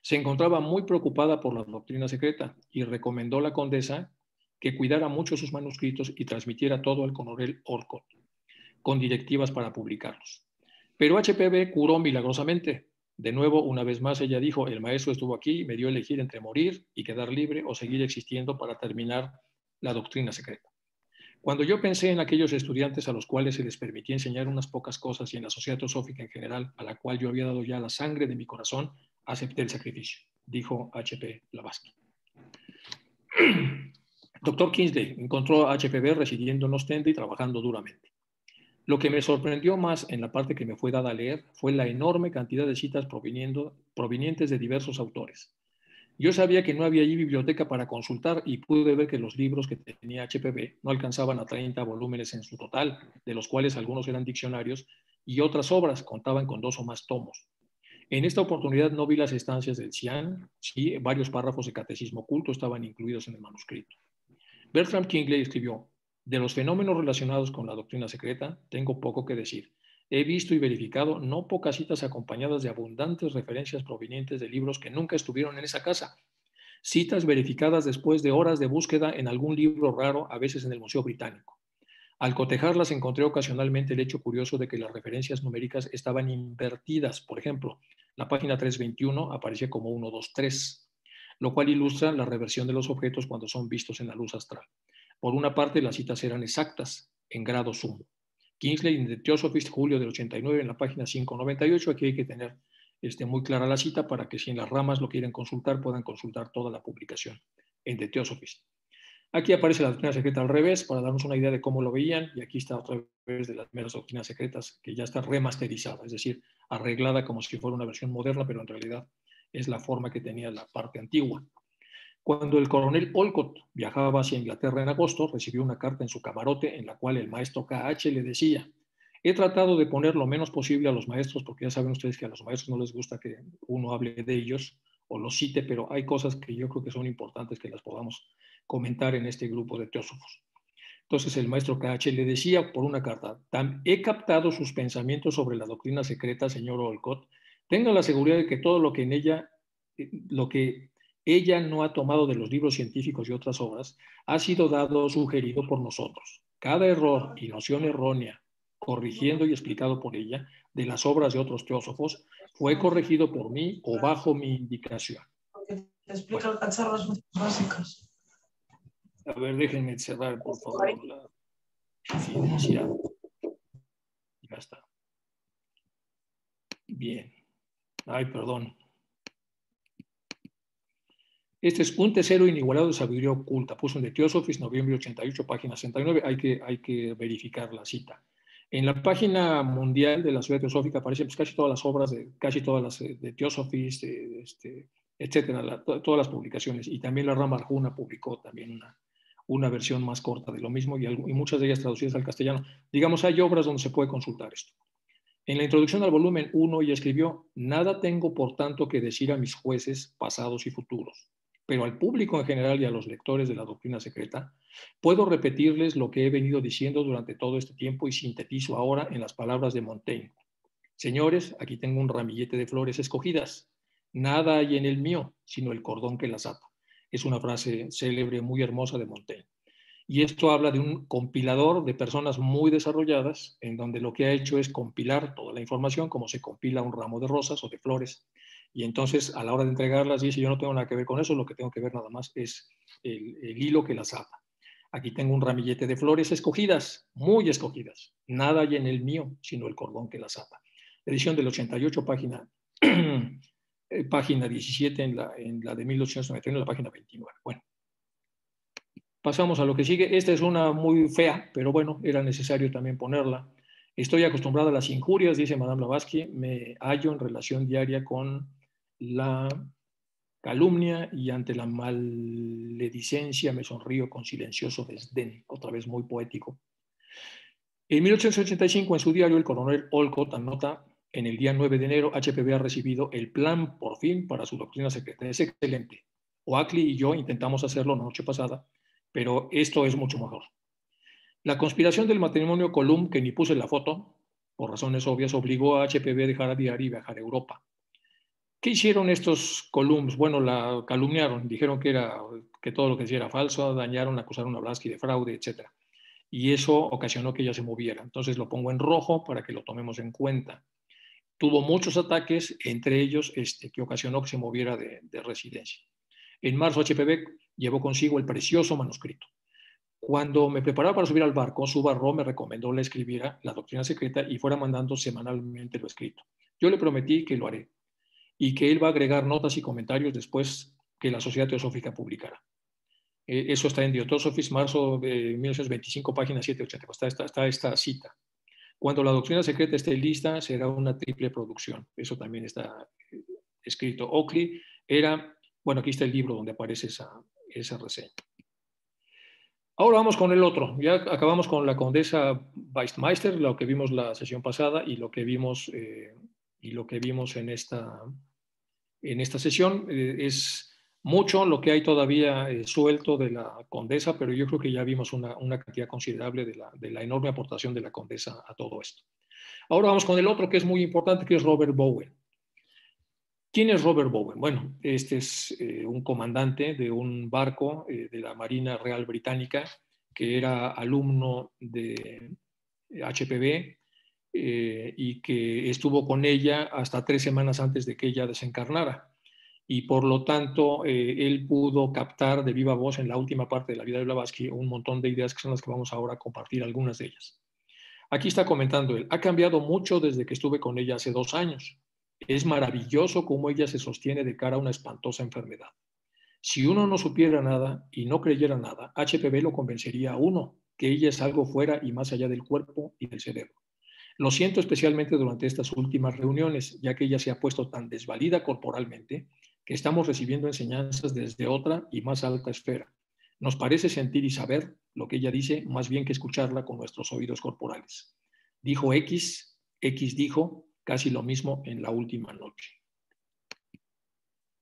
Se encontraba muy preocupada por la doctrina secreta y recomendó a la condesa que cuidara mucho sus manuscritos y transmitiera todo al coronel Orcott, con directivas para publicarlos. Pero HPV curó milagrosamente, de nuevo, una vez más, ella dijo, el maestro estuvo aquí me dio a elegir entre morir y quedar libre o seguir existiendo para terminar la doctrina secreta. Cuando yo pensé en aquellos estudiantes a los cuales se les permitía enseñar unas pocas cosas y en la sociedad teosófica en general, a la cual yo había dado ya la sangre de mi corazón, acepté el sacrificio, dijo H.P. Blavatsky. Doctor Kingsley encontró a HPV residiendo en Ostende y trabajando duramente. Lo que me sorprendió más en la parte que me fue dada a leer fue la enorme cantidad de citas provenientes de diversos autores. Yo sabía que no había allí biblioteca para consultar y pude ver que los libros que tenía HPV no alcanzaban a 30 volúmenes en su total, de los cuales algunos eran diccionarios y otras obras contaban con dos o más tomos. En esta oportunidad no vi las estancias del Cian, sí, varios párrafos de catecismo oculto estaban incluidos en el manuscrito. Bertram Kingley escribió, de los fenómenos relacionados con la doctrina secreta, tengo poco que decir. He visto y verificado no pocas citas acompañadas de abundantes referencias provenientes de libros que nunca estuvieron en esa casa. Citas verificadas después de horas de búsqueda en algún libro raro, a veces en el Museo Británico. Al cotejarlas encontré ocasionalmente el hecho curioso de que las referencias numéricas estaban invertidas. Por ejemplo, la página 321 aparecía como 123, lo cual ilustra la reversión de los objetos cuando son vistos en la luz astral. Por una parte, las citas eran exactas, en grado sumo. Kingsley en The Theosophist, julio del 89, en la página 598. Aquí hay que tener este, muy clara la cita para que si en las ramas lo quieren consultar, puedan consultar toda la publicación en The Theosophist. Aquí aparece la doctrina secreta al revés para darnos una idea de cómo lo veían y aquí está otra vez de las primeras doctrinas secretas que ya está remasterizada, es decir, arreglada como si fuera una versión moderna, pero en realidad es la forma que tenía la parte antigua. Cuando el coronel Olcott viajaba hacia Inglaterra en agosto, recibió una carta en su camarote en la cual el maestro KH le decía, he tratado de poner lo menos posible a los maestros, porque ya saben ustedes que a los maestros no les gusta que uno hable de ellos o los cite, pero hay cosas que yo creo que son importantes que las podamos comentar en este grupo de teósofos. Entonces el maestro KH le decía por una carta, he captado sus pensamientos sobre la doctrina secreta, señor Olcott, tenga la seguridad de que todo lo que en ella, eh, lo que ella no ha tomado de los libros científicos y otras obras, ha sido dado o sugerido por nosotros. Cada error y noción errónea, corrigiendo y explicado por ella, de las obras de otros teósofos, fue corregido por mí o bajo mi indicación. A ver, déjenme cerrar, por favor, la Ya está. Bien. Ay, perdón. Este es un tercero inigualado de sabiduría oculta. Puso en The Theosophist, noviembre 88, página 69. Hay que, hay que verificar la cita. En la página mundial de la Sociedad Teosófica aparecen pues, casi todas las obras de casi todas las eh, de Theosophist, este, etcétera, todas las publicaciones. Y también la Rama Arjuna publicó también una, una versión más corta de lo mismo y, y muchas de ellas traducidas al castellano. Digamos, hay obras donde se puede consultar esto. En la introducción al volumen 1 ella escribió, nada tengo por tanto que decir a mis jueces pasados y futuros, pero al público en general y a los lectores de la doctrina secreta, puedo repetirles lo que he venido diciendo durante todo este tiempo y sintetizo ahora en las palabras de Montaigne. Señores, aquí tengo un ramillete de flores escogidas. Nada hay en el mío, sino el cordón que las ata. Es una frase célebre, muy hermosa de Montaigne. Y esto habla de un compilador de personas muy desarrolladas, en donde lo que ha hecho es compilar toda la información, como se compila un ramo de rosas o de flores. Y entonces, a la hora de entregarlas, dice, yo no tengo nada que ver con eso, lo que tengo que ver nada más es el, hilo que las ata. Aquí tengo un ramillete de flores escogidas, muy escogidas. Nada hay en el mío, sino el cordón que las ata. Edición del 88, página, eh, página 17, en la, en la de 1891, la página 29. Bueno, Pasamos a lo que sigue. Esta es una muy fea, pero bueno, era necesario también ponerla. Estoy acostumbrada a las injurias, dice Madame Blavatsky. Me hallo en relación diaria con la calumnia y ante la maledicencia me sonrío con silencioso desdén, otra vez muy poético. En 1885, en su diario, el coronel Olcott anota, en el día 9 de enero, HPV ha recibido el plan, por fin, para su doctrina secreta. Es excelente. Oakley y yo intentamos hacerlo la noche pasada, pero esto es mucho mejor. La conspiración del matrimonio Colum, que ni puse la foto, por razones obvias, obligó a HPV a dejar a diario y viajar a Europa. ¿Qué hicieron estos Columns? Bueno, la calumniaron, dijeron que, era, que todo lo que decía era falso, dañaron, acusaron a Blaski de fraude, etc. Y eso ocasionó que ella se moviera. Entonces lo pongo en rojo para que lo tomemos en cuenta. Tuvo muchos ataques, entre ellos este, que ocasionó que se moviera de, de residencia. En marzo, HPV llevó consigo el precioso manuscrito. Cuando me preparaba para subir al barco, su barro me recomendó le escribiera la doctrina secreta y fuera mandando semanalmente lo escrito. Yo le prometí que lo haré y que él va a agregar notas y comentarios después que la Sociedad Teosófica publicara. Eh, eso está en Diotosophis, marzo de 1925, página 780. Está, está esta cita. Cuando la doctrina secreta esté lista, será una triple producción. Eso también está eh, escrito. Oakley era, bueno, aquí está el libro donde aparece esa, esa reseña. Ahora vamos con el otro. Ya acabamos con la condesa Weistmeister, lo que vimos la sesión pasada y lo que vimos, eh, y lo que vimos en, esta, en esta sesión. Eh, es mucho lo que hay todavía eh, suelto de la condesa, pero yo creo que ya vimos una, cantidad considerable de la, enorme aportación de la condesa a todo esto. Ahora vamos con el otro que es muy importante, que es Robert Bowen. ¿Quién es Robert Bowen? Bueno, este es eh, un comandante de un barco de la Marina Real Británica que era alumno de HPV eh, y que estuvo con ella hasta tres semanas antes de que ella desencarnara. Y por lo tanto, él pudo captar de viva voz en la última parte de la vida de Blavatsky un montón de ideas que son las que vamos ahora a compartir, algunas de ellas. Aquí está comentando él, ha cambiado mucho desde que estuve con ella hace dos años es maravilloso cómo ella se sostiene de cara a una espantosa enfermedad. Si uno no supiera nada y no creyera nada, HPV lo convencería a uno que ella es algo fuera y más allá del cuerpo y del cerebro. Lo siento especialmente durante estas últimas reuniones, ya que ella se ha puesto tan desvalida corporalmente que estamos recibiendo enseñanzas desde otra y más alta esfera. Nos parece sentir y saber lo que ella dice más bien que escucharla con nuestros oídos corporales. Dijo X, X dijo, casi lo mismo en la última noche.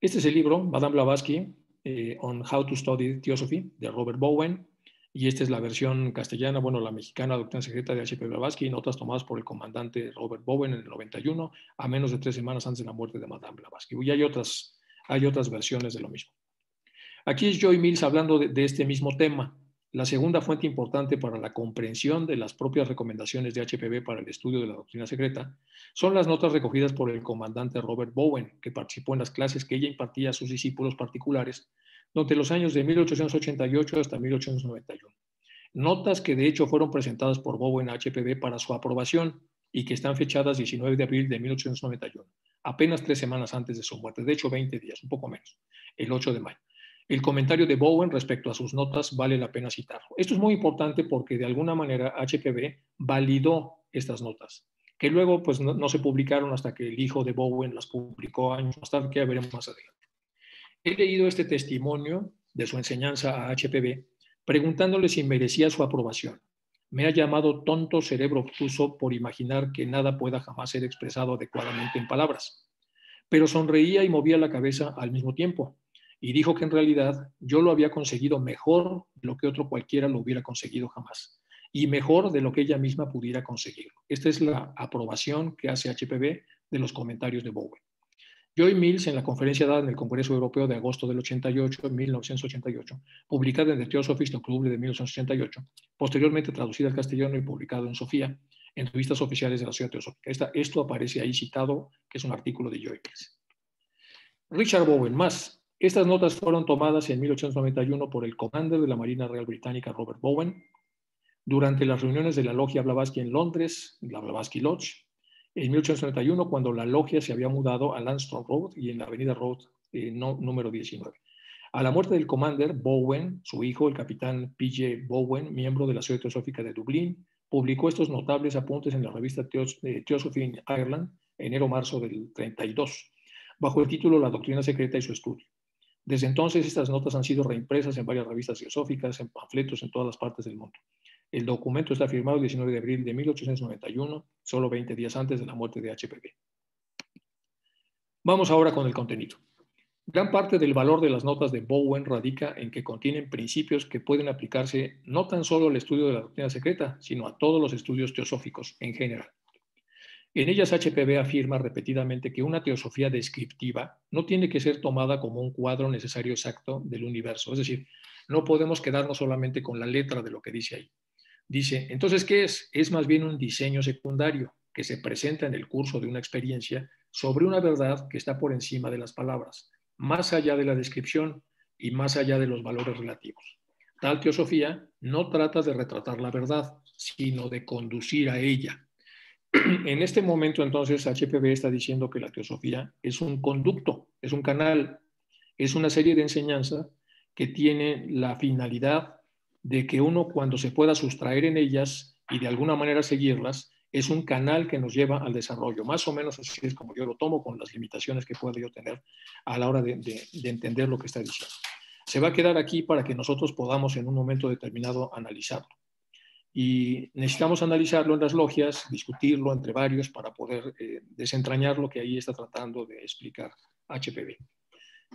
Este es el libro, Madame Blavatsky, eh, On How to Study Theosophy, de Robert Bowen, y esta es la versión castellana, bueno, la mexicana, Doctrina Secreta de H.P. Blavatsky, notas tomadas por el comandante Robert Bowen en el 91, a menos de tres semanas antes de la muerte de Madame Blavatsky. Y hay otras, hay otras versiones de lo mismo. Aquí es Joy Mills hablando de este mismo tema, la segunda fuente importante para la comprensión de las propias recomendaciones de HPV para el estudio de la doctrina secreta son las notas recogidas por el comandante Robert Bowen, que participó en las clases que ella impartía a sus discípulos particulares durante los años de 1888 hasta 1891. Notas que de hecho fueron presentadas por Bowen a HPV para su aprobación y que están fechadas 19 de abril de 1891, apenas tres semanas antes de su muerte, de hecho 20 días, un poco menos, el 8 de mayo. El comentario de Bowen respecto a sus notas vale la pena citarlo. Esto es muy importante porque de alguna manera HPV validó estas notas, que luego pues, no, se publicaron hasta que el hijo de Bowen las publicó años más tarde, que ya veremos más adelante. He leído este testimonio de su enseñanza a HPV preguntándole si merecía su aprobación. Me ha llamado tonto cerebro obtuso por imaginar que nada pueda jamás ser expresado adecuadamente en palabras. Pero sonreía y movía la cabeza al mismo tiempo, y dijo que en realidad yo lo había conseguido mejor de lo que otro cualquiera lo hubiera conseguido jamás, y mejor de lo que ella misma pudiera conseguir. Esta es la aprobación que hace HPV de los comentarios de Bowen. Joy Mills, en la conferencia dada en el Congreso Europeo de agosto del 88, 1988, publicada en el Theosophist de octubre de 1988, posteriormente traducida al castellano y publicado en Sofía, en revistas oficiales de la Sociedad Teosófica. esto aparece ahí citado, que es un artículo de Joy Mills. Richard Bowen, más. Estas notas fueron tomadas en 1891 por el commander de la Marina Real Británica, Robert Bowen, durante las reuniones de la Logia Blavatsky en Londres, la Blavatsky Lodge, en 1891, cuando la logia se había mudado a Landstrom Road y en la avenida Road eh, número 19. A la muerte del commander, Bowen, su hijo, el capitán P.J. Bowen, miembro de la Sociedad Teosófica de Dublín, publicó estos notables apuntes en la revista Theosophy in Ireland, enero-marzo del 32, bajo el título La doctrina secreta y su estudio. Desde entonces, estas notas han sido reimpresas en varias revistas teosóficas, en panfletos en todas las partes del mundo. El documento está firmado el 19 de abril de 1891, solo 20 días antes de la muerte de HPV. Vamos ahora con el contenido. Gran parte del valor de las notas de Bowen radica en que contienen principios que pueden aplicarse no tan solo al estudio de la doctrina secreta, sino a todos los estudios teosóficos en general. En ellas HPV afirma repetidamente que una teosofía descriptiva no tiene que ser tomada como un cuadro necesario exacto del universo, es decir, no podemos quedarnos solamente con la letra de lo que dice ahí. Dice, entonces, ¿qué es? Es más bien un diseño secundario que se presenta en el curso de una experiencia sobre una verdad que está por encima de las palabras, más allá de la descripción y más allá de los valores relativos. Tal teosofía no trata de retratar la verdad, sino de conducir a ella. En este momento, entonces, HPV está diciendo que la teosofía es un conducto, es un canal, es una serie de enseñanzas que tiene la finalidad de que uno cuando se pueda sustraer en ellas y de alguna manera seguirlas, es un canal que nos lleva al desarrollo. Más o menos así es como yo lo tomo con las limitaciones que puedo yo tener a la hora de, entender lo que está diciendo. Se va a quedar aquí para que nosotros podamos en un momento determinado analizarlo. Y necesitamos analizarlo en las logias, discutirlo entre varios para poder eh, desentrañar lo que ahí está tratando de explicar HPV.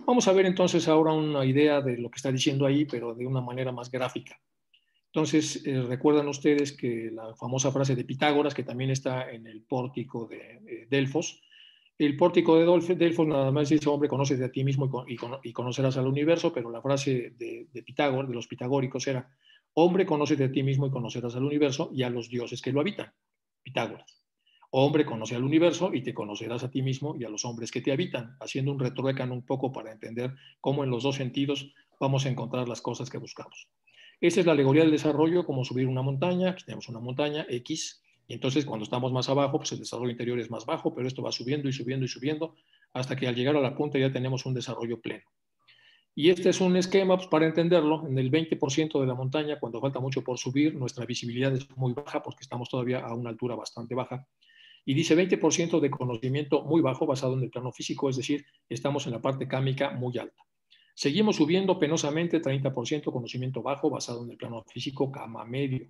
Vamos a ver entonces ahora una idea de lo que está diciendo ahí, pero de una manera más gráfica. Entonces, eh, recuerdan ustedes que la famosa frase de Pitágoras, que también está en el pórtico de eh, Delfos, el pórtico de Delfos nada más dice, hombre, conoces a ti mismo y, conocerás al universo, pero la frase de, Pitágoras, de los pitagóricos era, hombre, conoces a ti mismo y conocerás al universo y a los dioses que lo habitan. Pitágoras. Hombre, conoce al universo y te conocerás a ti mismo y a los hombres que te habitan, haciendo un retruécano un poco para entender cómo en los dos sentidos vamos a encontrar las cosas que buscamos. Esta es la alegoría del desarrollo, como subir una montaña, tenemos una montaña X, y entonces cuando estamos más abajo, pues el desarrollo interior es más bajo, pero esto va subiendo y subiendo y subiendo, hasta que al llegar a la punta ya tenemos un desarrollo pleno. Y este es un esquema pues, para entenderlo. En el 20% de la montaña, cuando falta mucho por subir, nuestra visibilidad es muy baja porque estamos todavía a una altura bastante baja. Y dice 20% de conocimiento muy bajo basado en el plano físico, es decir, estamos en la parte cámica muy alta. Seguimos subiendo penosamente 30% conocimiento bajo basado en el plano físico, cama medio.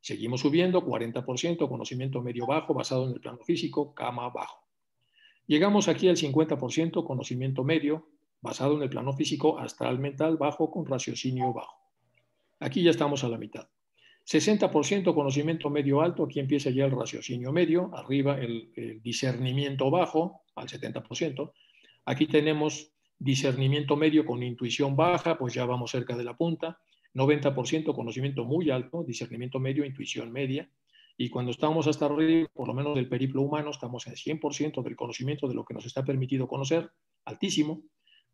Seguimos subiendo 40% conocimiento medio bajo basado en el plano físico, cama bajo. Llegamos aquí al 50% conocimiento medio basado en el plano físico, astral mental bajo con raciocinio bajo. Aquí ya estamos a la mitad. 60% conocimiento medio alto, aquí empieza ya el raciocinio medio, arriba el, discernimiento bajo, al 70%. Aquí tenemos discernimiento medio con intuición baja, pues ya vamos cerca de la punta. 90% conocimiento muy alto, discernimiento medio, intuición media. Y cuando estamos hasta arriba, por lo menos del periplo humano, estamos en 100% del conocimiento de lo que nos está permitido conocer, altísimo.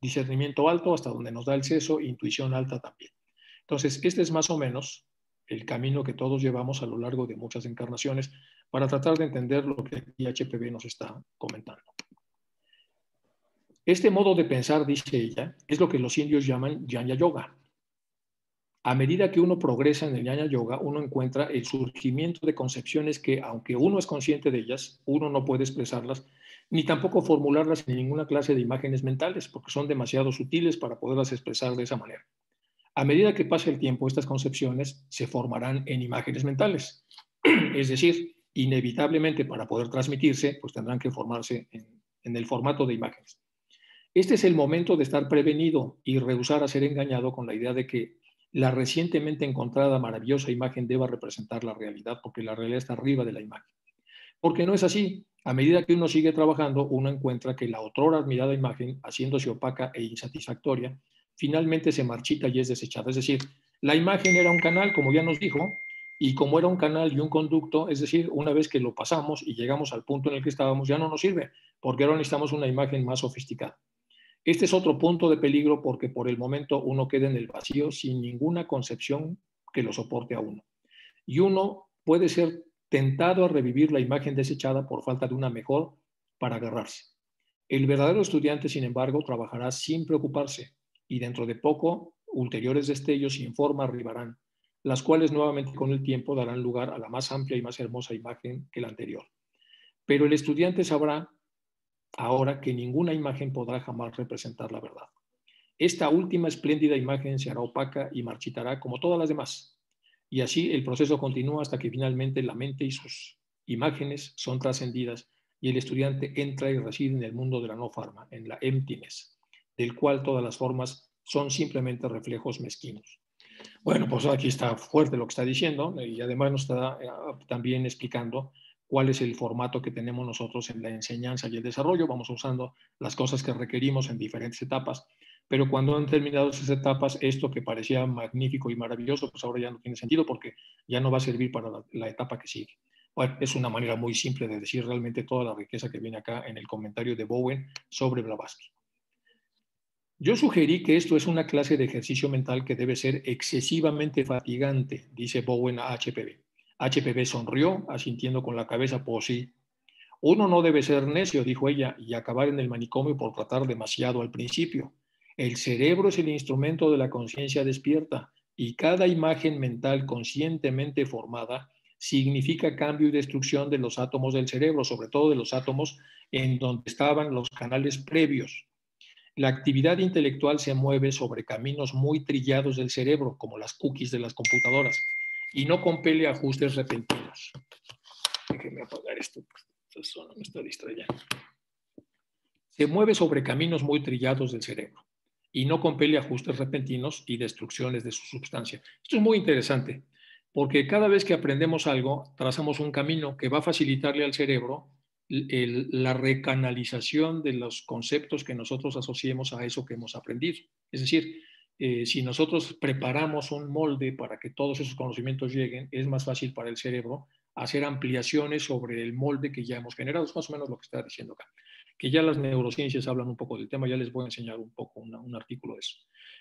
Discernimiento alto, hasta donde nos da el seso, intuición alta también. Entonces, este es más o menos el camino que todos llevamos a lo largo de muchas encarnaciones para tratar de entender lo que HPV nos está comentando. Este modo de pensar, dice ella, es lo que los indios llaman Jnana Yoga. A medida que uno progresa en el Jnana Yoga, uno encuentra el surgimiento de concepciones que, aunque uno es consciente de ellas, uno no puede expresarlas, ni tampoco formularlas en ninguna clase de imágenes mentales, porque son demasiado sutiles para poderlas expresar de esa manera. A medida que pase el tiempo, estas concepciones se formarán en imágenes mentales. Es decir, inevitablemente para poder transmitirse, pues tendrán que formarse en, el formato de imágenes. Este es el momento de estar prevenido y rehusar a ser engañado con la idea de que la recientemente encontrada maravillosa imagen deba representar la realidad, porque la realidad está arriba de la imagen. Porque no es así. A medida que uno sigue trabajando, uno encuentra que la otrora admirada imagen, haciéndose opaca e insatisfactoria, finalmente se marchita y es desechada. Es decir, la imagen era un canal, como ya nos dijo, y como era un canal y un conducto, es decir, una vez que lo pasamos y llegamos al punto en el que estábamos, ya no nos sirve, porque ahora necesitamos una imagen más sofisticada. Este es otro punto de peligro porque por el momento uno queda en el vacío sin ninguna concepción que lo soporte a uno. Y uno puede ser tentado a revivir la imagen desechada por falta de una mejor para agarrarse. El verdadero estudiante, sin embargo, trabajará sin preocuparse y dentro de poco ulteriores destellos sin forma arribarán, las cuales nuevamente con el tiempo darán lugar a la más amplia y más hermosa imagen que la anterior. Pero el estudiante sabrá ahora que ninguna imagen podrá jamás representar la verdad. Esta última espléndida imagen se hará opaca y marchitará como todas las demás. Y así el proceso continúa hasta que finalmente la mente y sus imágenes son trascendidas y el estudiante entra y reside en el mundo de la no forma, en la emptiness, del cual todas las formas son simplemente reflejos mezquinos. Bueno, pues aquí está fuerte lo que está diciendo y además nos está eh, también explicando cuál es el formato que tenemos nosotros en la enseñanza y el desarrollo. Vamos usando las cosas que requerimos en diferentes etapas, pero cuando han terminado esas etapas, esto que parecía magnífico y maravilloso, pues ahora ya no tiene sentido porque ya no va a servir para la, etapa que sigue. Bueno, es una manera muy simple de decir realmente toda la riqueza que viene acá en el comentario de Bowen sobre Blavatsky. Yo sugerí que esto es una clase de ejercicio mental que debe ser excesivamente fatigante, dice Bowen a HPV. HPV sonrió, asintiendo con la cabeza, por sí. Uno no debe ser necio, dijo ella, y acabar en el manicomio por tratar demasiado al principio. El cerebro es el instrumento de la conciencia despierta y cada imagen mental conscientemente formada significa cambio y destrucción de los átomos del cerebro, sobre todo de los átomos en donde estaban los canales previos. La actividad intelectual se mueve sobre caminos muy trillados del cerebro, como las cookies de las computadoras y no compele ajustes repentinos. Déjenme apagar esto, esto me está distrayendo. Se mueve sobre caminos muy trillados del cerebro y no compele ajustes repentinos y destrucciones de su sustancia. Esto es muy interesante, porque cada vez que aprendemos algo, trazamos un camino que va a facilitarle al cerebro la recanalización de los conceptos que nosotros asociemos a eso que hemos aprendido. Es decir, eh, si nosotros preparamos un molde para que todos esos conocimientos lleguen, es más fácil para el cerebro hacer ampliaciones sobre el molde que ya hemos generado. Es más o menos lo que está diciendo acá. Que ya las neurociencias hablan un poco del tema, ya les voy a enseñar un poco un artículo de eso.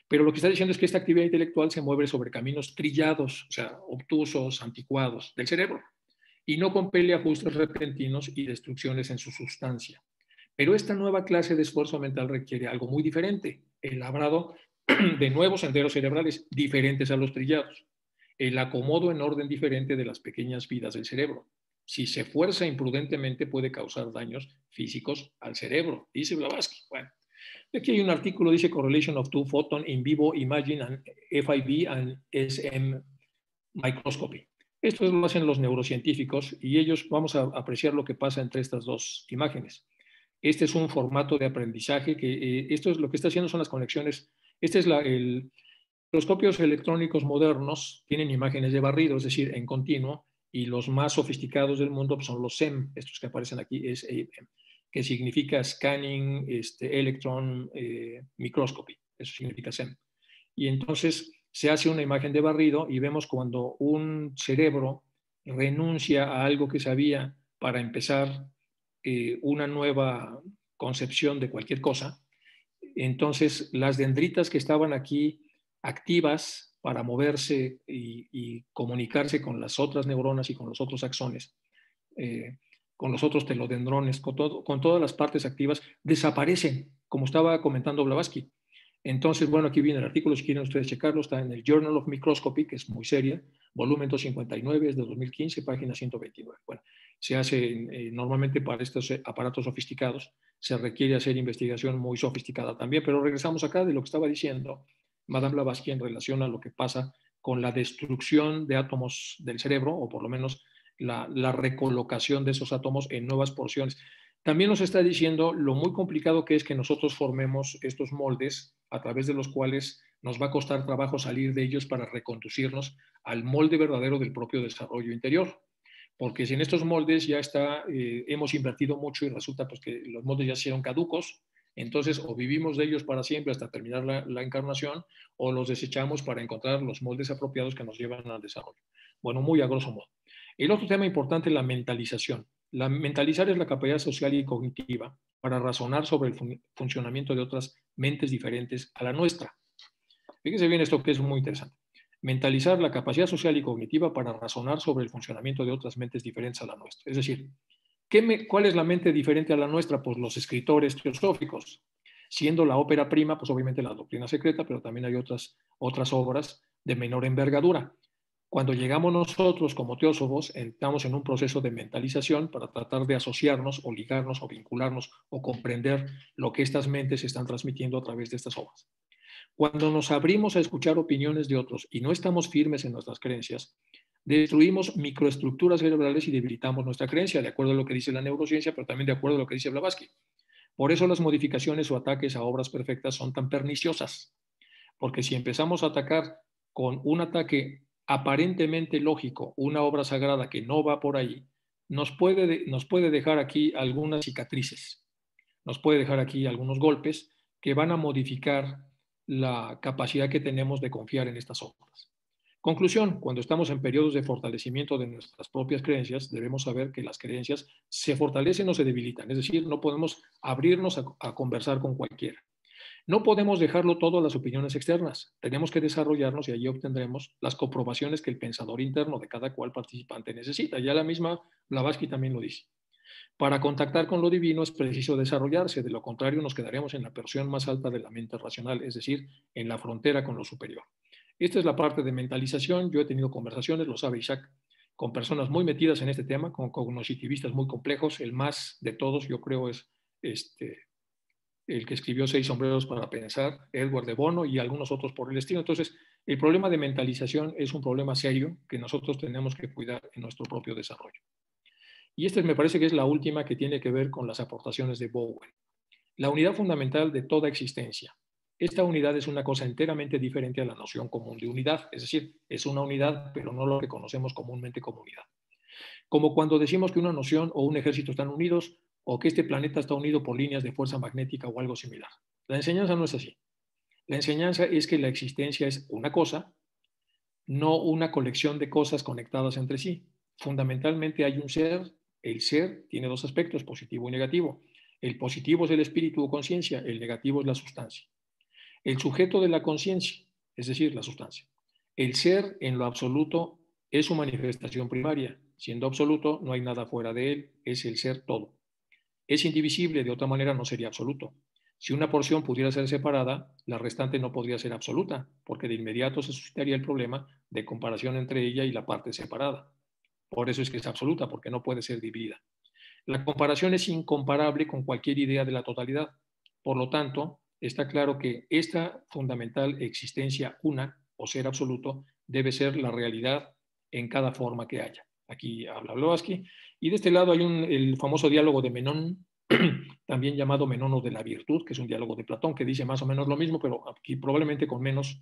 Pero lo que está diciendo es que esta actividad intelectual se mueve sobre caminos trillados, o sea, obtusos, anticuados del cerebro, y no compele ajustes repentinos y destrucciones en su sustancia. Pero esta nueva clase de esfuerzo mental requiere algo muy diferente, el labrado de nuevos senderos cerebrales diferentes a los trillados, el acomodo en orden diferente de las pequeñas vidas del cerebro. Si se fuerza imprudentemente puede causar daños físicos al cerebro, dice Blavatsky. Bueno, aquí hay un artículo, dice Correlation of Two Photon in Vivo Imagine and FIV and SM Microscopy. Esto lo hacen los neurocientíficos y ellos vamos a apreciar lo que pasa entre estas dos imágenes. Este es un formato de aprendizaje que eh, esto es lo que está haciendo son las conexiones este es el, los copios electrónicos modernos tienen imágenes de barrido, es decir, en continuo, y los más sofisticados del mundo son los SEM, estos que aparecen aquí, es que significa Scanning este, Electron eh, Microscopy, eso significa SEM. Y entonces se hace una imagen de barrido y vemos cuando un cerebro renuncia a algo que sabía para empezar eh, una nueva concepción de cualquier cosa, entonces, las dendritas que estaban aquí activas para moverse y, comunicarse con las otras neuronas y con los otros axones, eh, con los otros telodendrones, con, con todas las partes activas, desaparecen, como estaba comentando Blavatsky. Entonces, bueno, aquí viene el artículo, si quieren ustedes checarlo, está en el Journal of Microscopy, que es muy seria, volumen 259, es de 2015, página 129. Bueno, se hace eh, normalmente para estos aparatos sofisticados, se requiere hacer investigación muy sofisticada también, pero regresamos acá de lo que estaba diciendo. Madame Blavatsky en relación a lo que pasa con la destrucción de átomos del cerebro, o por lo menos la, la recolocación de esos átomos en nuevas porciones. También nos está diciendo lo muy complicado que es que nosotros formemos estos moldes a través de los cuales nos va a costar trabajo salir de ellos para reconducirnos al molde verdadero del propio desarrollo interior. Porque si en estos moldes ya está, eh, hemos invertido mucho y resulta pues, que los moldes ya se caducos, entonces o vivimos de ellos para siempre hasta terminar la, la encarnación o los desechamos para encontrar los moldes apropiados que nos llevan al desarrollo. Bueno, muy a grosso modo. El otro tema importante es la mentalización. La, mentalizar es la capacidad social y cognitiva para razonar sobre el funcionamiento de otras mentes diferentes a la nuestra. Fíjese bien esto que es muy interesante. Mentalizar la capacidad social y cognitiva para razonar sobre el funcionamiento de otras mentes diferentes a la nuestra. Es decir, ¿qué ¿cuál es la mente diferente a la nuestra? Pues los escritores teosóficos. Siendo la ópera prima, pues obviamente la doctrina secreta, pero también hay otras, otras obras de menor envergadura. Cuando llegamos nosotros como teósofos, entramos en un proceso de mentalización para tratar de asociarnos o ligarnos o vincularnos o comprender lo que estas mentes están transmitiendo a través de estas obras. Cuando nos abrimos a escuchar opiniones de otros y no estamos firmes en nuestras creencias, destruimos microestructuras cerebrales y debilitamos nuestra creencia, de acuerdo a lo que dice la neurociencia, pero también de acuerdo a lo que dice Blavatsky. Por eso las modificaciones o ataques a obras perfectas son tan perniciosas, porque si empezamos a atacar con un ataque aparentemente lógico, una obra sagrada que no va por ahí, nos puede, nos puede dejar aquí algunas cicatrices, nos puede dejar aquí algunos golpes que van a modificar la capacidad que tenemos de confiar en estas obras. Conclusión, cuando estamos en periodos de fortalecimiento de nuestras propias creencias, debemos saber que las creencias se fortalecen o se debilitan, es decir, no podemos abrirnos a, a conversar con cualquiera. No podemos dejarlo todo a las opiniones externas. Tenemos que desarrollarnos y allí obtendremos las comprobaciones que el pensador interno de cada cual participante necesita. Ya la misma Blavatsky también lo dice. Para contactar con lo divino es preciso desarrollarse, de lo contrario nos quedaremos en la versión más alta de la mente racional, es decir, en la frontera con lo superior. Esta es la parte de mentalización. Yo he tenido conversaciones, lo sabe Isaac, con personas muy metidas en este tema, con cognitivistas muy complejos. El más de todos, yo creo, es este, el que escribió Seis sombreros para pensar, Edward de Bono y algunos otros por el estilo. Entonces, el problema de mentalización es un problema serio que nosotros tenemos que cuidar en nuestro propio desarrollo. Y esta me parece que es la última que tiene que ver con las aportaciones de Bowen. La unidad fundamental de toda existencia. Esta unidad es una cosa enteramente diferente a la noción común de unidad, es decir, es una unidad, pero no lo que conocemos comúnmente como unidad. Como cuando decimos que una noción o un ejército están unidos, o que este planeta está unido por líneas de fuerza magnética o algo similar. La enseñanza no es así. La enseñanza es que la existencia es una cosa, no una colección de cosas conectadas entre sí. Fundamentalmente hay un ser, el ser tiene dos aspectos, positivo y negativo. El positivo es el espíritu o conciencia, el negativo es la sustancia. El sujeto de la conciencia, es decir, la sustancia. El ser en lo absoluto es su manifestación primaria. Siendo absoluto, no hay nada fuera de él, es el ser todo. Es indivisible, de otra manera no sería absoluto. Si una porción pudiera ser separada, la restante no podría ser absoluta, porque de inmediato se suscitaría el problema de comparación entre ella y la parte separada. Por eso es que es absoluta, porque no puede ser dividida. La comparación es incomparable con cualquier idea de la totalidad. Por lo tanto, está claro que esta fundamental existencia una o ser absoluto debe ser la realidad en cada forma que haya. Aquí habla Blavatsky. Y de este lado hay un, el famoso diálogo de Menón, también llamado Menono de la Virtud, que es un diálogo de Platón que dice más o menos lo mismo, pero aquí probablemente con menos,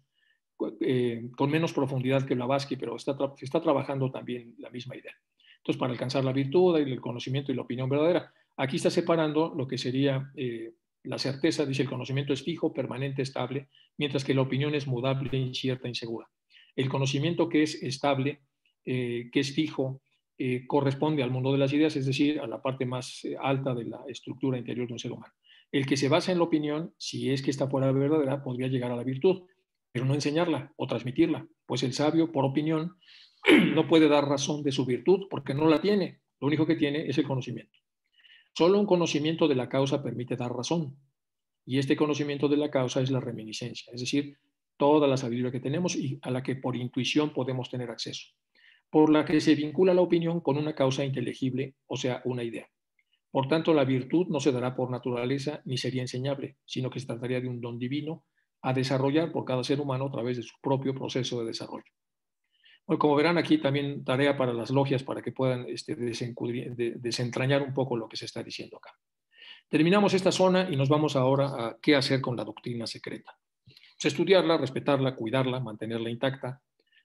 eh, con menos profundidad que Blavatsky, pero está, está trabajando también la misma idea. Entonces, para alcanzar la virtud, el conocimiento y la opinión verdadera. Aquí está separando lo que sería eh, la certeza, dice el conocimiento es fijo, permanente, estable, mientras que la opinión es mudable, incierta, insegura. El conocimiento que es estable eh, que es fijo, eh, corresponde al mundo de las ideas, es decir, a la parte más eh, alta de la estructura interior de un ser humano. El que se basa en la opinión, si es que está fuera de verdadera, podría llegar a la virtud, pero no enseñarla o transmitirla, pues el sabio, por opinión, no puede dar razón de su virtud porque no la tiene, lo único que tiene es el conocimiento. Solo un conocimiento de la causa permite dar razón, y este conocimiento de la causa es la reminiscencia, es decir, toda la sabiduría que tenemos y a la que por intuición podemos tener acceso por la que se vincula la opinión con una causa inteligible, o sea, una idea. Por tanto, la virtud no se dará por naturaleza ni sería enseñable, sino que se trataría de un don divino a desarrollar por cada ser humano a través de su propio proceso de desarrollo. Bueno, como verán aquí también tarea para las logias para que puedan este, desentrañar un poco lo que se está diciendo acá. Terminamos esta zona y nos vamos ahora a qué hacer con la doctrina secreta. Pues estudiarla, respetarla, cuidarla, mantenerla intacta,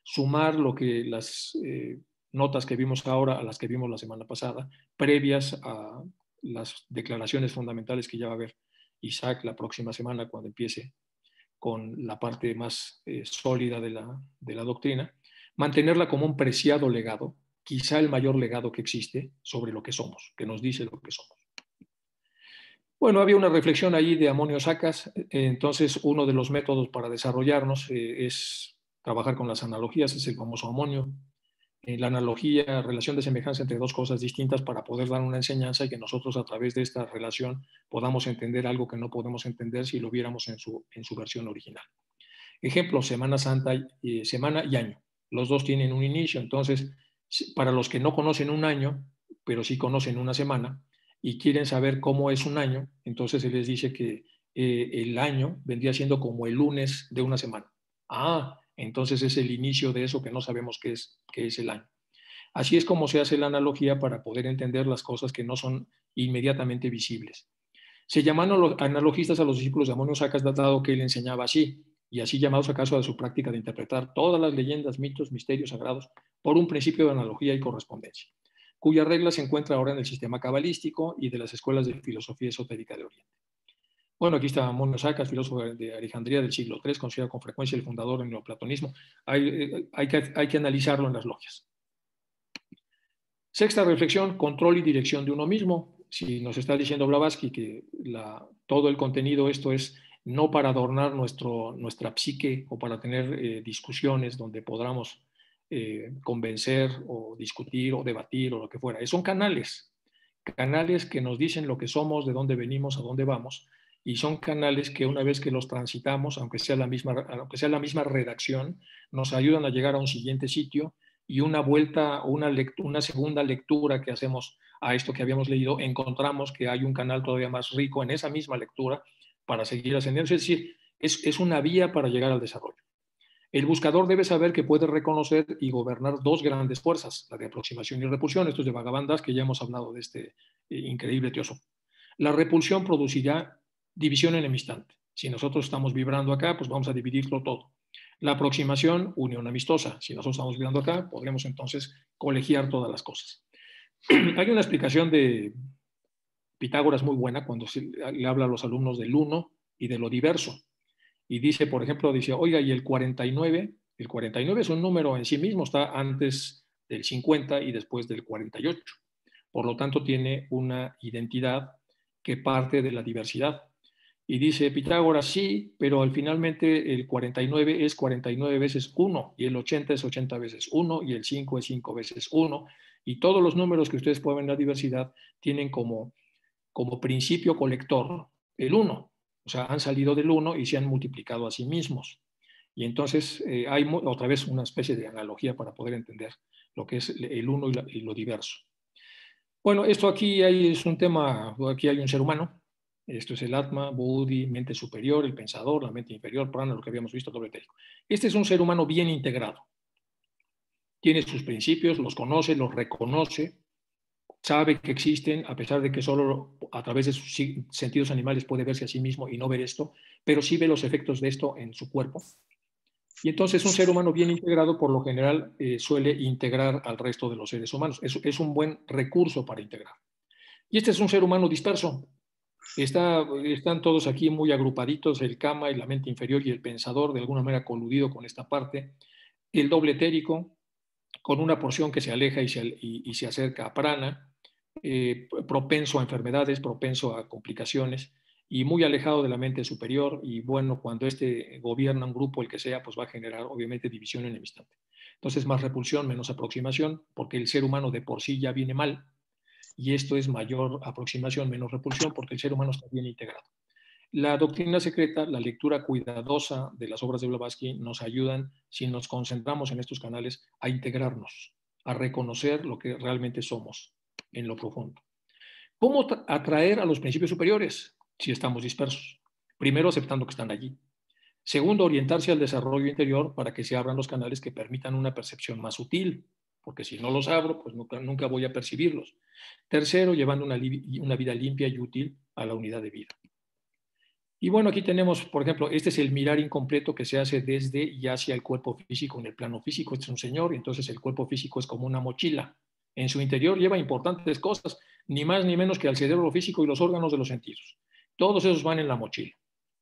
sumar lo que las eh, notas que vimos ahora a las que vimos la semana pasada, previas a las declaraciones fundamentales que ya va a ver Isaac la próxima semana cuando empiece con la parte más eh, sólida de la, de la doctrina, mantenerla como un preciado legado, quizá el mayor legado que existe sobre lo que somos, que nos dice lo que somos. Bueno, había una reflexión ahí de Amonio Sacas, entonces uno de los métodos para desarrollarnos eh, es trabajar con las analogías, es el famoso amonio. Eh, la analogía, relación de semejanza entre dos cosas distintas para poder dar una enseñanza y que nosotros a través de esta relación podamos entender algo que no podemos entender si lo viéramos en su, en su versión original. Ejemplo, Semana Santa, eh, semana y año. Los dos tienen un inicio, entonces, para los que no conocen un año, pero sí conocen una semana, y quieren saber cómo es un año, entonces se les dice que eh, el año vendría siendo como el lunes de una semana. Ah, entonces es el inicio de eso que no sabemos qué es, qué es el año. Así es como se hace la analogía para poder entender las cosas que no son inmediatamente visibles. Se llaman analogistas a los discípulos de Amonio Sacas, dado que él enseñaba así, y así llamados acaso a su práctica de interpretar todas las leyendas, mitos, misterios sagrados por un principio de analogía y correspondencia cuya regla se encuentra ahora en el sistema cabalístico y de las escuelas de filosofía esotérica de Oriente. Bueno, aquí está Mono Sacas, filósofo de Alejandría del siglo III, considerado con frecuencia el fundador del neoplatonismo. Hay, eh, hay, que, analizarlo en las logias. Sexta reflexión, control y dirección de uno mismo. Si nos está diciendo Blavatsky que todo el contenido esto es no para adornar nuestro, nuestra psique o para tener eh, discusiones donde podamos eh, convencer o discutir o debatir o lo que fuera. Son canales, canales que nos dicen lo que somos, de dónde venimos, a dónde vamos, y son canales que una vez que los transitamos, aunque sea la misma, aunque sea la misma redacción, nos ayudan a llegar a un siguiente sitio y una vuelta o una, una segunda lectura que hacemos a esto que habíamos leído, encontramos que hay un canal todavía más rico en esa misma lectura para seguir ascendiendo. Es decir, es, es una vía para llegar al desarrollo. El buscador debe saber que puede reconocer y gobernar dos grandes fuerzas, la de aproximación y repulsión. Esto es de Vagabandas, que ya hemos hablado de este eh, increíble teoso. La repulsión producirá división en el instante. Si nosotros estamos vibrando acá, pues vamos a dividirlo todo. La aproximación, unión amistosa. Si nosotros estamos vibrando acá, podremos entonces colegiar todas las cosas. Hay una explicación de Pitágoras muy buena cuando le habla a los alumnos del uno y de lo diverso y dice, por ejemplo, dice, oiga, y el 49, el 49 es un número en sí mismo, está antes del 50 y después del 48. Por lo tanto, tiene una identidad que parte de la diversidad. Y dice Pitágoras, sí, pero al finalmente el 49 es 49 veces 1 y el 80 es 80 veces 1 y el 5 es 5 veces 1. Y todos los números que ustedes pueden ver en la diversidad tienen como, como principio colector el 1. O sea, han salido del 1 y se han multiplicado a sí mismos. Y entonces eh, hay otra vez una especie de analogía para poder entender lo que es el uno y, lo diverso. Bueno, esto aquí hay, es un tema, aquí hay un ser humano, esto es el Atma, Buddhi, mente superior, el pensador, la mente inferior, prana, lo que habíamos visto, doble técnico. Este es un ser humano bien integrado. Tiene sus principios, los conoce, los reconoce, sabe que existen, a pesar de que solo a través de sus sentidos animales puede verse a sí mismo y no ver esto, pero sí ve los efectos de esto en su cuerpo. Y entonces un ser humano bien integrado por lo general eh, suele integrar al resto de los seres humanos. Es, un buen recurso para integrar. Y este es un ser humano disperso. Está, están todos aquí muy agrupaditos, el kama, la mente inferior y el pensador, de alguna manera coludido con esta parte. El doble etérico, con una porción que se aleja y se, y se acerca a prana, eh, propenso a enfermedades, propenso a complicaciones y muy alejado de la mente superior y bueno, cuando este gobierna un grupo, el que sea, pues va a generar obviamente división en el instante. Entonces, más repulsión, menos aproximación, porque el ser humano de por sí ya viene mal y esto es mayor aproximación, menos repulsión, porque el ser humano está bien integrado. La doctrina secreta, la lectura cuidadosa de las obras de Blavatsky nos ayudan, si nos concentramos en estos canales, a integrarnos, a reconocer lo que realmente somos, en lo profundo. ¿Cómo atraer a los principios superiores si estamos dispersos? Primero aceptando que están allí. Segundo, orientarse al desarrollo interior para que se abran los canales que permitan una percepción más sutil, porque si no los abro, pues nunca, nunca voy a percibirlos. Tercero, llevando una, una vida limpia y útil a la unidad de vida. Y bueno, aquí tenemos, por ejemplo, este es el mirar incompleto que se hace desde y hacia el cuerpo físico. En el plano físico este es un señor, y entonces el cuerpo físico es como una mochila. En su interior lleva importantes cosas, ni más ni menos que al cerebro físico y los órganos de los sentidos. Todos esos van en la mochila.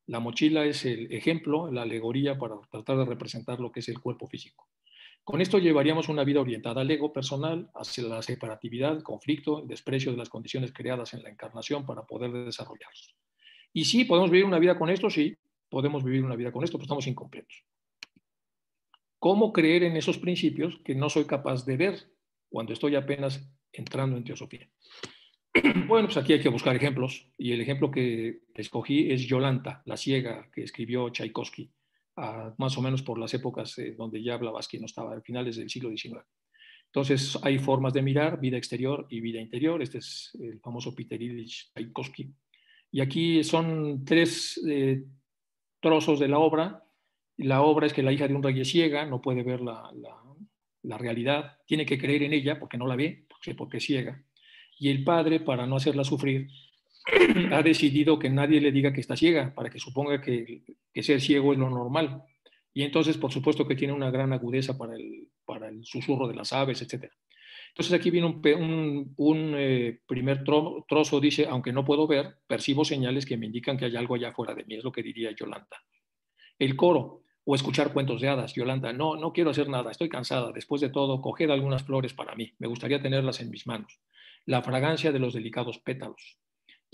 La mochila es el ejemplo, la alegoría para tratar de representar lo que es el cuerpo físico. Con esto llevaríamos una vida orientada al ego personal, hacia la separatividad, conflicto, desprecio de las condiciones creadas en la encarnación para poder desarrollarlos. Y sí, podemos vivir una vida con esto, sí, podemos vivir una vida con esto, pero estamos incompletos. ¿Cómo creer en esos principios que no soy capaz de ver cuando estoy apenas entrando en teosofía? Bueno, pues aquí hay que buscar ejemplos y el ejemplo que escogí es Yolanta, la ciega que escribió Tchaikovsky, más o menos por las épocas eh, donde ya Blavatsky no estaba, a finales del siglo XIX. Entonces hay formas de mirar, vida exterior y vida interior. Este es el famoso Peter Ilyich Tchaikovsky. Y aquí son tres eh, trozos de la obra. La obra es que la hija de un rey es ciega, no puede ver la, realidad, tiene que creer en ella porque no la ve, porque, es ciega. Y el padre, para no hacerla sufrir, ha decidido que nadie le diga que está ciega, para que suponga que, ser ciego es lo normal. Y entonces, por supuesto que tiene una gran agudeza para el, para el susurro de las aves, etc. Entonces aquí viene un, eh, primer trozo, dice, aunque no puedo ver, percibo señales que me indican que hay algo allá fuera de mí, es lo que diría Yolanda. El coro, o escuchar cuentos de hadas. Yolanda, no, no quiero hacer nada, estoy cansada. Después de todo, coged algunas flores para mí, me gustaría tenerlas en mis manos. La fragancia de los delicados pétalos.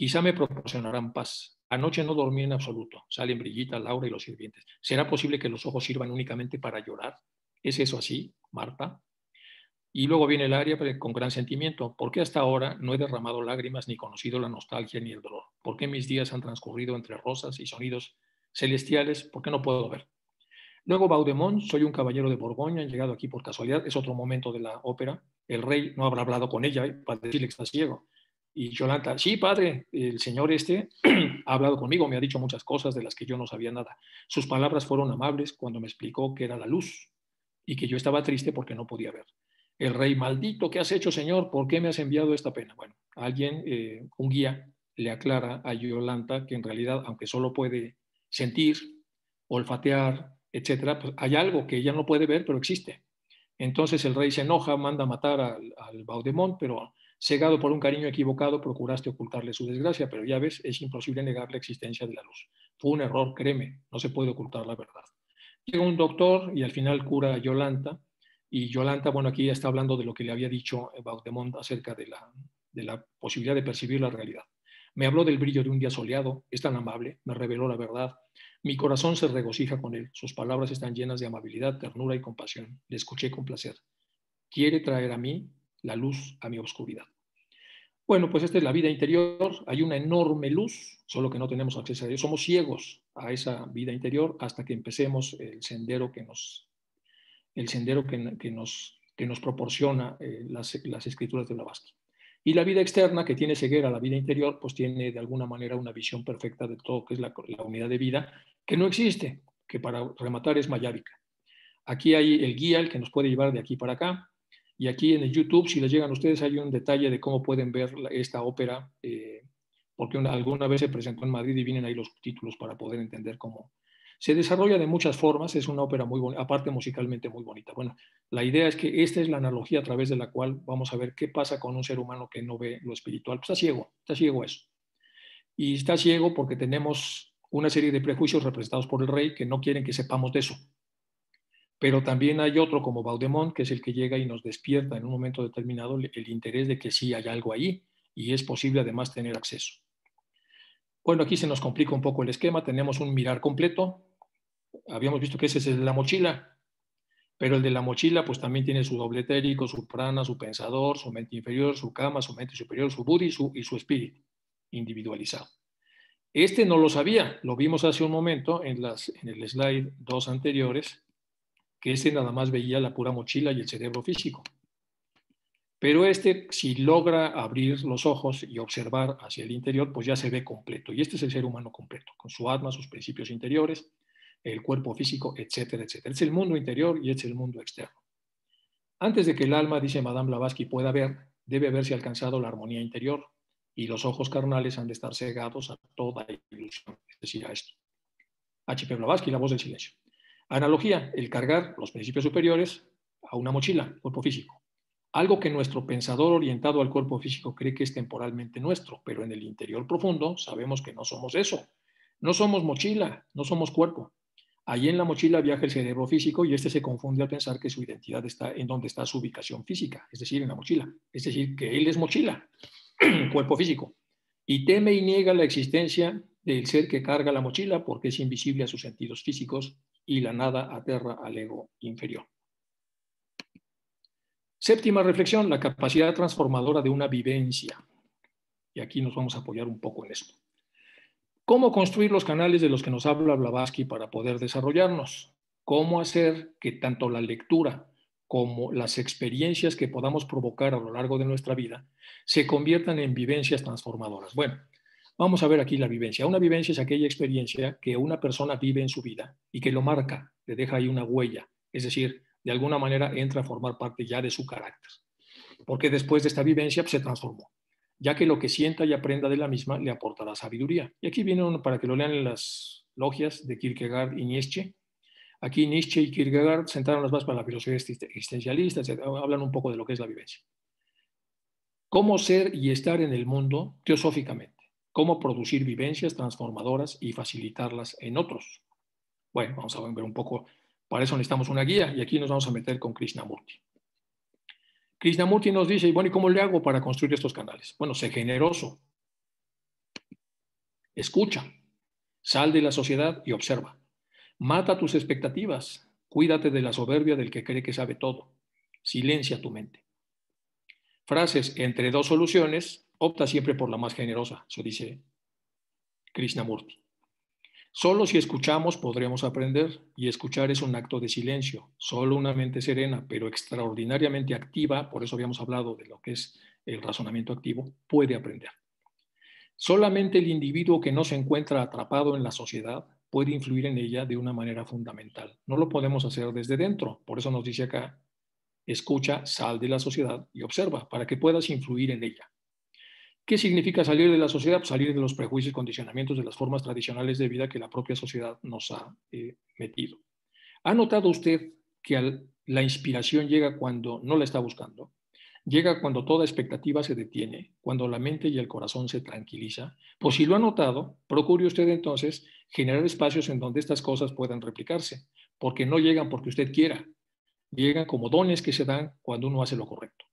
Quizá me proporcionarán paz. Anoche no dormí en absoluto. Salen Brillita, Laura y los sirvientes. ¿Será posible que los ojos sirvan únicamente para llorar? ¿Es eso así, Marta? Y luego viene el área con gran sentimiento. ¿Por qué hasta ahora no he derramado lágrimas ni conocido la nostalgia ni el dolor? ¿Por qué mis días han transcurrido entre rosas y sonidos celestiales? ¿Por qué no puedo ver? Luego Baudemont, soy un caballero de Borgoña, he llegado aquí por casualidad, es otro momento de la ópera. El rey no habrá hablado con ella ¿eh? para decirle que está ciego. Y Yolanda, sí, padre, el señor este ha hablado conmigo, me ha dicho muchas cosas de las que yo no sabía nada. Sus palabras fueron amables cuando me explicó que era la luz y que yo estaba triste porque no podía ver el rey, maldito, ¿qué has hecho, Señor? ¿Por qué me has enviado esta pena? Bueno, alguien, eh, un guía, le aclara a Yolanta que en realidad, aunque solo puede sentir, olfatear, etcétera, pues hay algo que ella no puede ver, pero existe. Entonces el rey se enoja, manda matar al, al Baudemont, pero cegado por un cariño equivocado, procuraste ocultarle su desgracia, pero ya ves, es imposible negar la existencia de la luz. Fue un error, créeme, no se puede ocultar la verdad. Llega un doctor y al final cura a Yolanta, y Yolanta, bueno, aquí ya está hablando de lo que le había dicho Baudemont acerca de la, de la posibilidad de percibir la realidad. Me habló del brillo de un día soleado, es tan amable, me reveló la verdad. Mi corazón se regocija con él, sus palabras están llenas de amabilidad, ternura y compasión. Le escuché con placer. Quiere traer a mí la luz a mi oscuridad. Bueno, pues esta es la vida interior. Hay una enorme luz, solo que no tenemos acceso a ella. Somos ciegos a esa vida interior hasta que empecemos el sendero que nos el sendero que, nos, que nos proporciona eh, las, escrituras de Blavatsky. Y la vida externa, que tiene ceguera, la vida interior, pues tiene de alguna manera una visión perfecta de todo que es la, unidad de vida, que no existe, que para rematar es mayárica. Aquí hay el guía, el que nos puede llevar de aquí para acá, y aquí en el YouTube, si les llegan a ustedes, hay un detalle de cómo pueden ver esta ópera, eh, porque alguna vez se presentó en Madrid y vienen ahí los títulos para poder entender cómo, se desarrolla de muchas formas, es una ópera muy bonita, aparte musicalmente muy bonita. Bueno, la idea es que esta es la analogía a través de la cual vamos a ver qué pasa con un ser humano que no ve lo espiritual. Pues está ciego, está ciego eso. Y está ciego porque tenemos una serie de prejuicios representados por el rey que no quieren que sepamos de eso. Pero también hay otro como Baudemont, que es el que llega y nos despierta en un momento determinado el interés de que sí hay algo ahí y es posible además tener acceso. Bueno, aquí se nos complica un poco el esquema. Tenemos un mirar completo, habíamos visto que ese es el de la mochila, pero el de la mochila pues también tiene su doble etérico, su prana, su pensador, su mente inferior, su kama, su mente superior, su buddhi y su, espíritu individualizado. Este no lo sabía, lo vimos hace un momento en, las, en el slide dos anteriores, que este nada más veía la pura mochila y el cerebro físico. Pero este, si logra abrir los ojos y observar hacia el interior, pues ya se ve completo. Y este es el ser humano completo, con su alma, sus principios interiores, el cuerpo físico, etcétera, etcétera. Es el mundo interior y es el mundo externo. Antes de que el alma, dice Madame Blavatsky, pueda ver, debe haberse alcanzado la armonía interior y los ojos carnales han de estar cegados a toda ilusión, es decir, a esto. H.P. Blavatsky, la voz del silencio. Analogía, el cargar los principios superiores a una mochila, cuerpo físico. Algo que nuestro pensador orientado al cuerpo físico cree que es temporalmente nuestro, pero en el interior profundo sabemos que no somos eso. No somos mochila, no somos cuerpo. Allí en la mochila viaja el cerebro físico y este se confunde al pensar que su identidad está en donde está su ubicación física, es decir, en la mochila. Es decir, que él es mochila, cuerpo físico. Y teme y niega la existencia del ser que carga la mochila porque es invisible a sus sentidos físicos y la nada aterra al ego inferior. Séptima reflexión, la capacidad transformadora de una vivencia. Y aquí nos vamos a apoyar un poco en esto. ¿Cómo construir los canales de los que nos habla Blavatsky para poder desarrollarnos? ¿Cómo hacer que tanto la lectura como las experiencias que podamos provocar a lo largo de nuestra vida se conviertan en vivencias transformadoras? Bueno, vamos a ver aquí la vivencia. Una vivencia es aquella experiencia que una persona vive en su vida y que lo marca, le deja ahí una huella. Es decir, de alguna manera entra a formar parte ya de su carácter. Porque después de esta vivencia pues, se transformó, ya que lo que sienta y aprenda de la misma le aportará sabiduría. Y aquí viene uno para que lo lean las logias de Kierkegaard y Nietzsche. Aquí Nietzsche y Kierkegaard sentaron las bases para la filosofía existencialista, hablan un poco de lo que es la vivencia. Cómo ser y estar en el mundo teosóficamente, cómo producir vivencias transformadoras y facilitarlas en otros. Bueno, vamos a ver un poco para eso necesitamos una guía y aquí nos vamos a meter con Krishnamurti. Krishnamurti nos dice, bueno, ¿y cómo le hago para construir estos canales? Bueno, sé generoso. Escucha. Sal de la sociedad y observa. Mata tus expectativas. Cuídate de la soberbia del que cree que sabe todo. Silencia tu mente. Frases entre dos soluciones, opta siempre por la más generosa, eso dice Krishnamurti. Solo si escuchamos podremos aprender y escuchar es un acto de silencio. Solo una mente serena, pero extraordinariamente activa, por eso habíamos hablado de lo que es el razonamiento activo, puede aprender. Solamente el individuo que no se encuentra atrapado en la sociedad puede influir en ella de una manera fundamental. No lo podemos hacer desde dentro. Por eso nos dice acá, escucha, sal de la sociedad y observa para que puedas influir en ella. ¿Qué significa salir de la sociedad? Salir de los prejuicios condicionamientos de las formas tradicionales de vida que la propia sociedad nos ha eh, metido. ¿Ha notado usted que la inspiración llega cuando no la está buscando? Llega cuando toda expectativa se detiene, cuando la mente y el corazón se tranquiliza. Pues si lo ha notado, procure usted entonces generar espacios en donde estas cosas puedan replicarse, porque no llegan porque usted quiera, llegan como dones que se dan cuando uno hace lo correcto.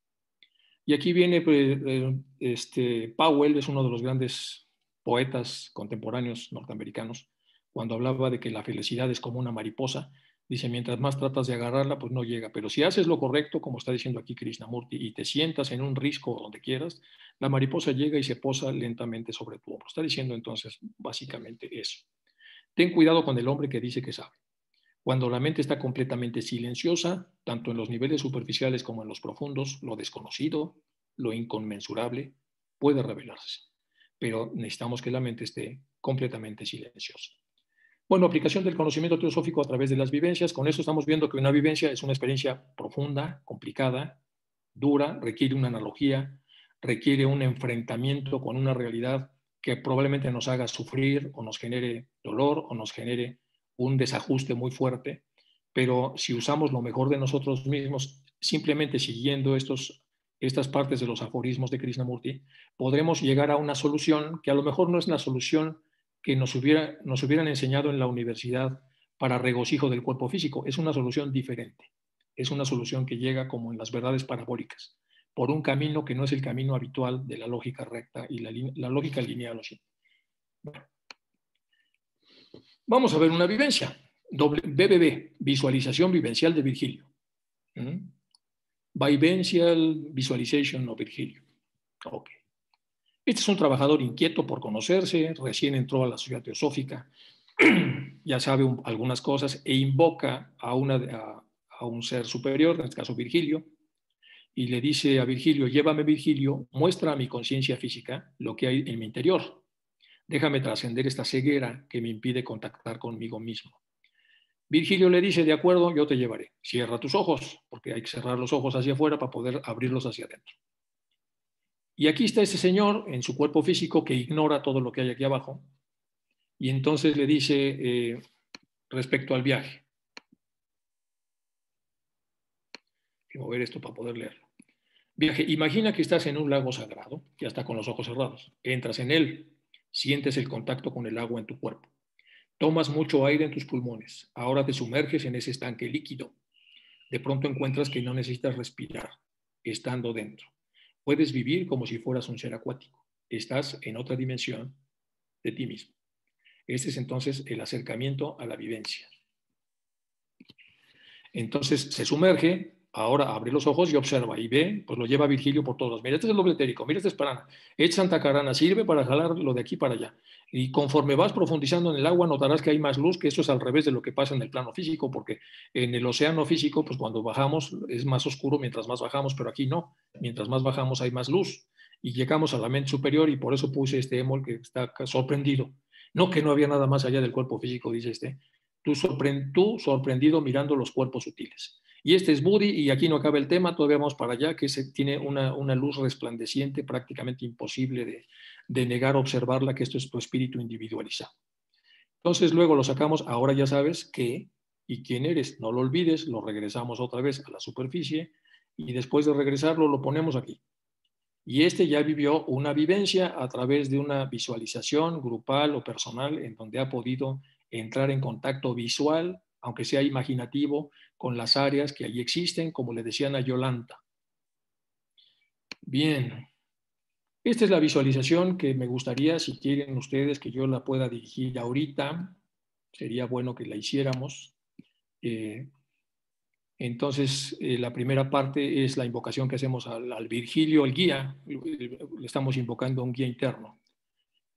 Y aquí viene pues, eh, este, Powell, es uno de los grandes poetas contemporáneos norteamericanos, cuando hablaba de que la felicidad es como una mariposa, dice, mientras más tratas de agarrarla, pues no llega, pero si haces lo correcto, como está diciendo aquí Krishnamurti, y te sientas en un risco donde quieras, la mariposa llega y se posa lentamente sobre tu hombro. Está diciendo entonces básicamente eso. Ten cuidado con el hombre que dice que sabe. Cuando la mente está completamente silenciosa, tanto en los niveles superficiales como en los profundos, lo desconocido, lo inconmensurable puede revelarse. Pero necesitamos que la mente esté completamente silenciosa. Bueno, aplicación del conocimiento teosófico a través de las vivencias. Con eso estamos viendo que una vivencia es una experiencia profunda, complicada, dura, requiere una analogía, requiere un enfrentamiento con una realidad que probablemente nos haga sufrir o nos genere dolor o nos genere un desajuste muy fuerte, pero si usamos lo mejor de nosotros mismos, simplemente siguiendo estos, estas partes de los aforismos de Krishnamurti, podremos llegar a una solución que a lo mejor no es la solución que nos, hubiera, nos hubieran enseñado en la universidad para regocijo del cuerpo físico, es una solución diferente, es una solución que llega como en las verdades parabólicas, por un camino que no es el camino habitual de la lógica recta y la, lógica lineal. Bueno, Vamos a ver una vivencia. BBB, visualización vivencial de Virgilio. ¿Mm? Vivencial Visualization of Virgilio. Ok. Este es un trabajador inquieto por conocerse, recién entró a la sociedad teosófica, ya sabe algunas cosas e invoca a, una, a un ser superior, en este caso Virgilio, y le dice a Virgilio, llévame Virgilio, muestra a mi conciencia física lo que hay en mi interior. Déjame trascender esta ceguera que me impide contactar conmigo mismo. Virgilio le dice, de acuerdo, yo te llevaré. Cierra tus ojos, porque hay que cerrar los ojos hacia afuera para poder abrirlos hacia adentro. Y aquí está ese señor en su cuerpo físico que ignora todo lo que hay aquí abajo. Y entonces le dice eh, respecto al viaje. Voy a mover esto para poder leerlo. Viaje, imagina que estás en un lago sagrado, ya está con los ojos cerrados. Entras en él, sientes el contacto con el agua en tu cuerpo. Tomas mucho aire en tus pulmones. Ahora te sumerges en ese estanque líquido. De pronto encuentras que no necesitas respirar, estando dentro. Puedes vivir como si fueras un ser acuático. Estás en otra dimensión de ti mismo. Este es entonces el acercamiento a la vivencia. Entonces se sumerge, Ahora abre los ojos y observa y ve, pues lo lleva Virgilio por todos. Mira, este es el doble etérico, mira, este es Parana. Es Santa Carana, sirve para jalar lo de aquí para allá. Y conforme vas profundizando en el agua, notarás que hay más luz, que eso es al revés de lo que pasa en el plano físico, porque en el océano físico, pues cuando bajamos es más oscuro mientras más bajamos, pero aquí no. Mientras más bajamos hay más luz. Y llegamos a la mente superior y por eso puse este emol que está sorprendido. No que no había nada más allá del cuerpo físico, dice este. Tú, tú sorprendido mirando los cuerpos sutiles. Y este es Budi, y aquí no acaba el tema, todavía vamos para allá, que se, tiene una, luz resplandeciente, prácticamente imposible de, de negar observarla, que esto es tu espíritu individualizado. Entonces luego lo sacamos, ahora ya sabes qué y quién eres, no lo olvides, lo regresamos otra vez a la superficie y después de regresarlo lo ponemos aquí. Y este ya vivió una vivencia a través de una visualización grupal o personal en donde ha podido entrar en contacto visual, aunque sea imaginativo, con las áreas que allí existen, como le decían a Yolanta. Bien, esta es la visualización que me gustaría, si quieren ustedes, que yo la pueda dirigir ahorita. Sería bueno que la hiciéramos. Eh, entonces, eh, la primera parte es la invocación que hacemos al, al Virgilio, el guía. Le estamos invocando a un guía interno.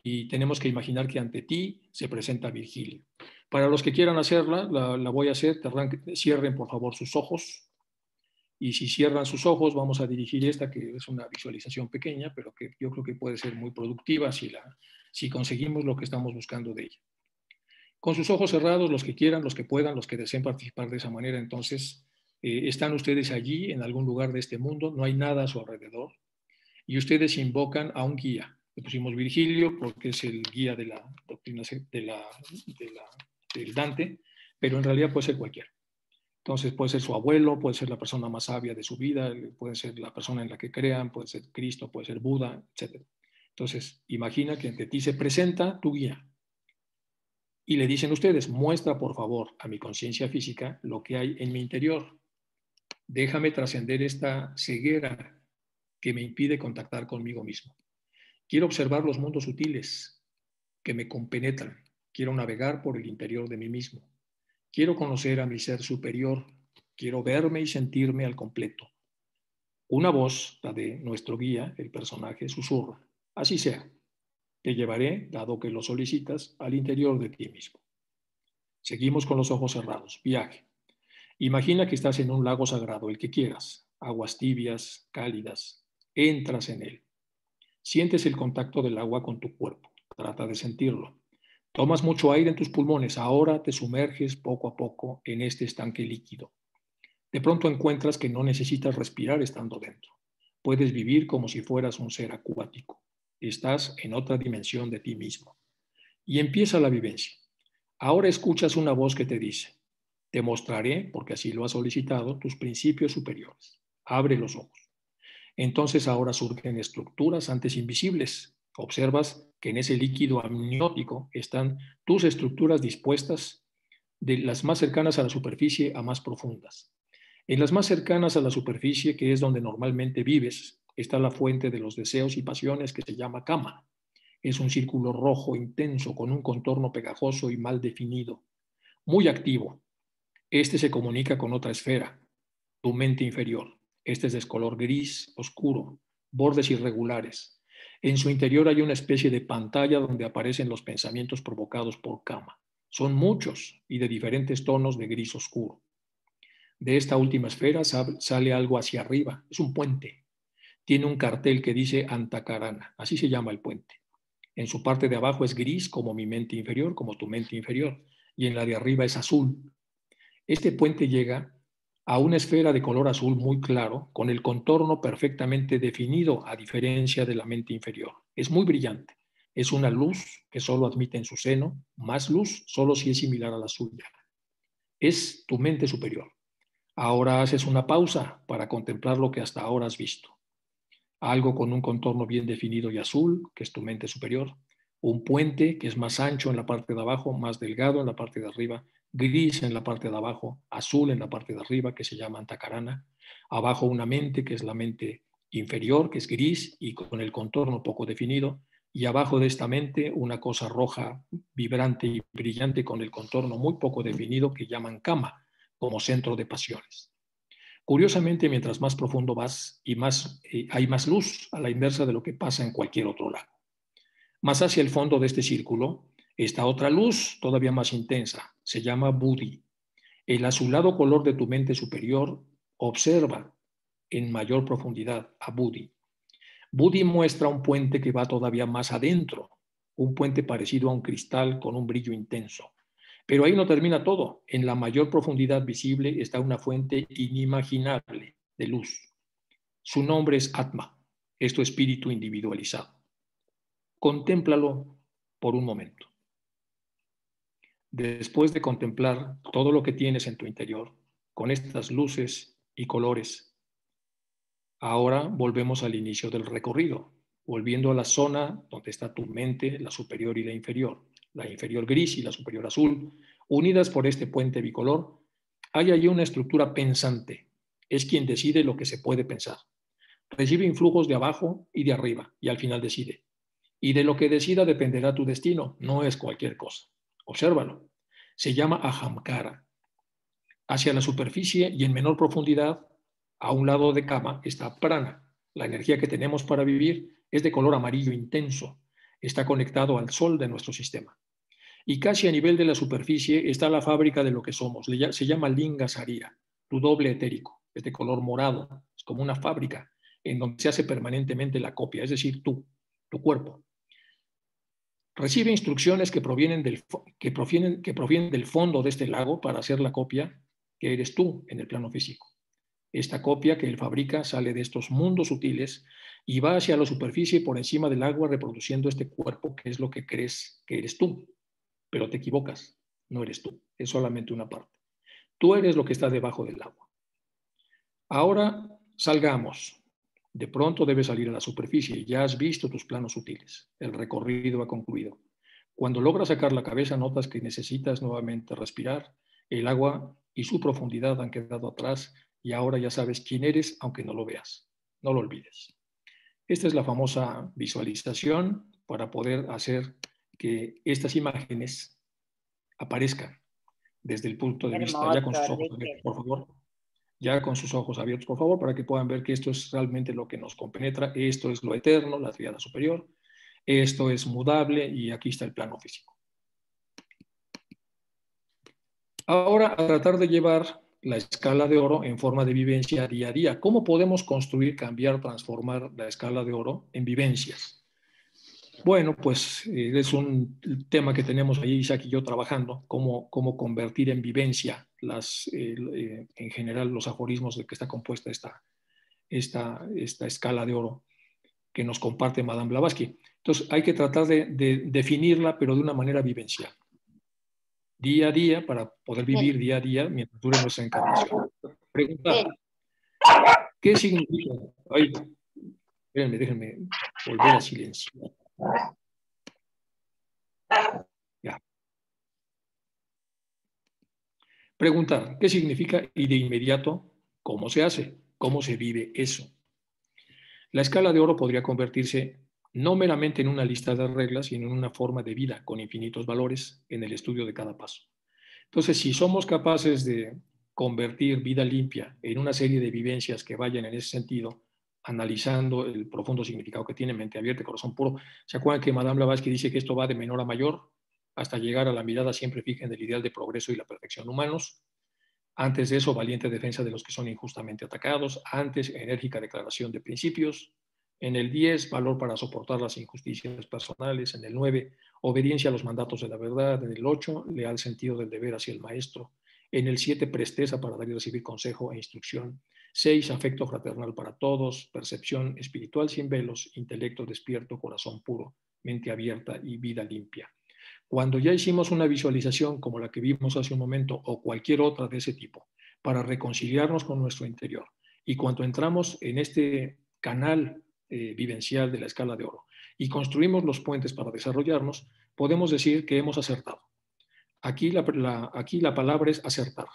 Y tenemos que imaginar que ante ti se presenta Virgilio. Para los que quieran hacerla, la, voy a hacer, cierren por favor sus ojos. Y si cierran sus ojos, vamos a dirigir esta, que es una visualización pequeña, pero que yo creo que puede ser muy productiva si, la, si conseguimos lo que estamos buscando de ella. Con sus ojos cerrados, los que quieran, los que puedan, los que deseen participar de esa manera, entonces eh, están ustedes allí en algún lugar de este mundo, no hay nada a su alrededor, y ustedes invocan a un guía. Le pusimos Virgilio porque es el guía de la doctrina de de la del Dante, pero en realidad puede ser cualquiera. Entonces puede ser su abuelo, puede ser la persona más sabia de su vida, puede ser la persona en la que crean, puede ser Cristo, puede ser Buda, etc. Entonces, imagina que ante ti se presenta tu guía y le dicen ustedes, muestra por favor a mi conciencia física lo que hay en mi interior. Déjame trascender esta ceguera que me impide contactar conmigo mismo. Quiero observar los mundos sutiles que me compenetran Quiero navegar por el interior de mí mismo. Quiero conocer a mi ser superior. Quiero verme y sentirme al completo. Una voz, la de nuestro guía, el personaje, susurra. Así sea. Te llevaré, dado que lo solicitas, al interior de ti mismo. Seguimos con los ojos cerrados. Viaje. Imagina que estás en un lago sagrado, el que quieras. Aguas tibias, cálidas. Entras en él. Sientes el contacto del agua con tu cuerpo. Trata de sentirlo. Tomas mucho aire en tus pulmones, ahora te sumerges poco a poco en este estanque líquido. De pronto encuentras que no necesitas respirar estando dentro. Puedes vivir como si fueras un ser acuático. Estás en otra dimensión de ti mismo. Y empieza la vivencia. Ahora escuchas una voz que te dice, te mostraré, porque así lo has solicitado, tus principios superiores. Abre los ojos. Entonces ahora surgen estructuras antes invisibles, Observas que en ese líquido amniótico están tus estructuras dispuestas de las más cercanas a la superficie a más profundas. En las más cercanas a la superficie, que es donde normalmente vives, está la fuente de los deseos y pasiones que se llama cama. Es un círculo rojo intenso con un contorno pegajoso y mal definido, muy activo. Este se comunica con otra esfera, tu mente inferior. Este es de color gris, oscuro, bordes irregulares, en su interior hay una especie de pantalla donde aparecen los pensamientos provocados por Kama. Son muchos y de diferentes tonos de gris oscuro. De esta última esfera sale algo hacia arriba, es un puente. Tiene un cartel que dice Antakarana, así se llama el puente. En su parte de abajo es gris como mi mente inferior, como tu mente inferior, y en la de arriba es azul, Este puente llega a una esfera de color azul muy claro, con el contorno perfectamente definido, a diferencia de la mente inferior. Es muy brillante. Es una luz que solo admite en su seno, más luz solo si es similar a la suya. Es tu mente superior. Ahora haces una pausa para contemplar lo que hasta ahora has visto. Algo con un contorno bien definido y azul, que es tu mente superior. Un puente que es más ancho en la parte de abajo, más delgado en la parte de arriba, gris en la parte de abajo, azul en la parte de arriba, que se llama antacarana, abajo una mente, que es la mente inferior, que es gris y con el contorno poco definido, y abajo de esta mente una cosa roja, vibrante y brillante con el contorno muy poco definido que llaman cama, como centro de pasiones. Curiosamente, mientras más profundo vas y más eh, hay más luz, a la inversa de lo que pasa en cualquier otro lado. Más hacia el fondo de este círculo esta otra luz, todavía más intensa, se llama Budi. El azulado color de tu mente superior observa en mayor profundidad a Budi. Budi muestra un puente que va todavía más adentro, un puente parecido a un cristal con un brillo intenso. Pero ahí no termina todo. En la mayor profundidad visible está una fuente inimaginable de luz. Su nombre es Atma, es tu espíritu individualizado. Contémplalo por un momento después de contemplar todo lo que tienes en tu interior, con estas luces y colores, ahora volvemos al inicio del recorrido, volviendo a la zona donde está tu mente, la superior y la inferior, la inferior gris y la superior azul, unidas por este puente bicolor, hay allí una estructura pensante. Es quien decide lo que se puede pensar. Recibe influjos de abajo y de arriba y al final decide. Y de lo que decida dependerá tu destino, no es cualquier cosa. Obsérvalo. Se llama Ahamkara. Hacia la superficie y en menor profundidad, a un lado de Kama, está Prana. La energía que tenemos para vivir es de color amarillo intenso. Está conectado al sol de nuestro sistema. Y casi a nivel de la superficie está la fábrica de lo que somos. Se llama Linga Sarira, tu doble etérico. Es de color morado. Es como una fábrica en donde se hace permanentemente la copia, es decir, tú, tu cuerpo recibe instrucciones que provienen, del, que, provienen, que provienen del fondo de este lago para hacer la copia que eres tú en el plano físico. Esta copia que él fabrica sale de estos mundos sutiles y va hacia la superficie por encima del agua reproduciendo este cuerpo que es lo que crees que eres tú. Pero te equivocas, no eres tú, es solamente una parte. Tú eres lo que está debajo del agua. Ahora salgamos, de pronto debes salir a la superficie, ya has visto tus planos sutiles, el recorrido ha concluido. Cuando logras sacar la cabeza notas que necesitas nuevamente respirar, el agua y su profundidad han quedado atrás y ahora ya sabes quién eres aunque no lo veas. No lo olvides. Esta es la famosa visualización para poder hacer que estas imágenes aparezcan desde el punto de vista, ya con sus ojos, por favor ya con sus ojos abiertos, por favor, para que puedan ver que esto es realmente lo que nos compenetra, esto es lo eterno, la triada superior, esto es mudable y aquí está el plano físico. Ahora, a tratar de llevar la escala de oro en forma de vivencia día a día. ¿Cómo podemos construir, cambiar, transformar la escala de oro en vivencias? Bueno, pues eh, es un tema que tenemos ahí Isaac y yo trabajando, cómo, cómo convertir en vivencia las, eh, en general los aforismos de que está compuesta esta, esta, esta escala de oro que nos comparte Madame Blavatsky. Entonces hay que tratar de, definirla, pero de una manera vivencial. Día a día, para poder vivir día a día mientras dure nuestra encarnación. Preguntar, ¿qué significa? Ay, espérenme, déjenme volver a silenciar. Preguntar, ¿qué significa? Y de inmediato, ¿cómo se hace? ¿Cómo se vive eso? La escala de oro podría convertirse no meramente en una lista de reglas, sino en una forma de vida con infinitos valores en el estudio de cada paso. Entonces, si somos capaces de convertir vida limpia en una serie de vivencias que vayan en ese sentido, analizando el profundo significado que tiene mente abierta, corazón puro. ¿Se acuerdan que Madame Blavatsky dice que esto va de menor a mayor hasta llegar a la mirada siempre fija en el ideal de progreso y la perfección humanos? Antes de eso, valiente defensa de los que son injustamente atacados. Antes, enérgica declaración de principios. En el 10, valor para soportar las injusticias personales. En el 9, obediencia a los mandatos de la verdad. En el 8, leal sentido del deber hacia el maestro. En el 7, presteza para dar y recibir consejo e instrucción. 6, afecto fraternal para todos. Percepción espiritual sin velos. Intelecto despierto, corazón puro, mente abierta y vida limpia. Cuando ya hicimos una visualización como la que vimos hace un momento o cualquier otra de ese tipo, para reconciliarnos con nuestro interior, y cuando entramos en este canal eh, vivencial de la escala de oro y construimos los puentes para desarrollarnos, podemos decir que hemos acertado. Aquí la, aquí la palabra es acertar,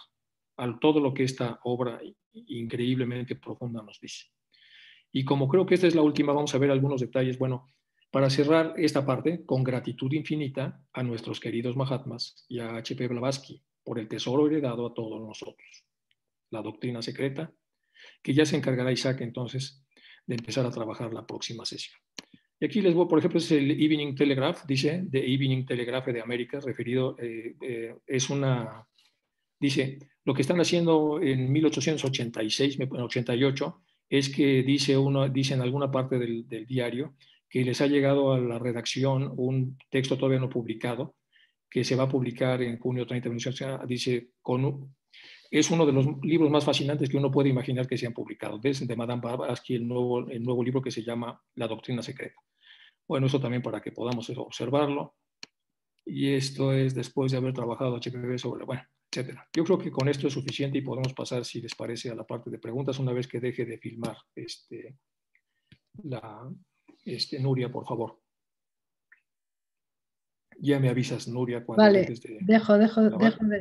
al todo lo que esta obra increíblemente profunda nos dice. Y como creo que esta es la última, vamos a ver algunos detalles. Bueno, para cerrar esta parte, con gratitud infinita a nuestros queridos Mahatmas y a H.P. Blavatsky por el tesoro heredado a todos nosotros, la doctrina secreta, que ya se encargará Isaac entonces de empezar a trabajar la próxima sesión. Y aquí les voy, por ejemplo, es el Evening Telegraph, dice, The Evening Telegraph de América, referido, eh, eh, es una, dice, lo que están haciendo en 1886, 88, es que dice, uno, dice en alguna parte del, diario que les ha llegado a la redacción un texto todavía no publicado, que se va a publicar en junio 30, dice, con, es uno de los libros más fascinantes que uno puede imaginar que se han publicado, desde de Madame Blavatsky, el nuevo, el nuevo libro que se llama La Doctrina Secreta. Bueno, eso también para que podamos observarlo. Y esto es después de haber trabajado HPV sobre, bueno, etcétera. Yo creo que con esto es suficiente y podemos pasar, si les parece, a la parte de preguntas una vez que deje de filmar este, la, este, Nuria, por favor. Ya me avisas, Nuria, cuando vale, dejo, dejo, dejo de...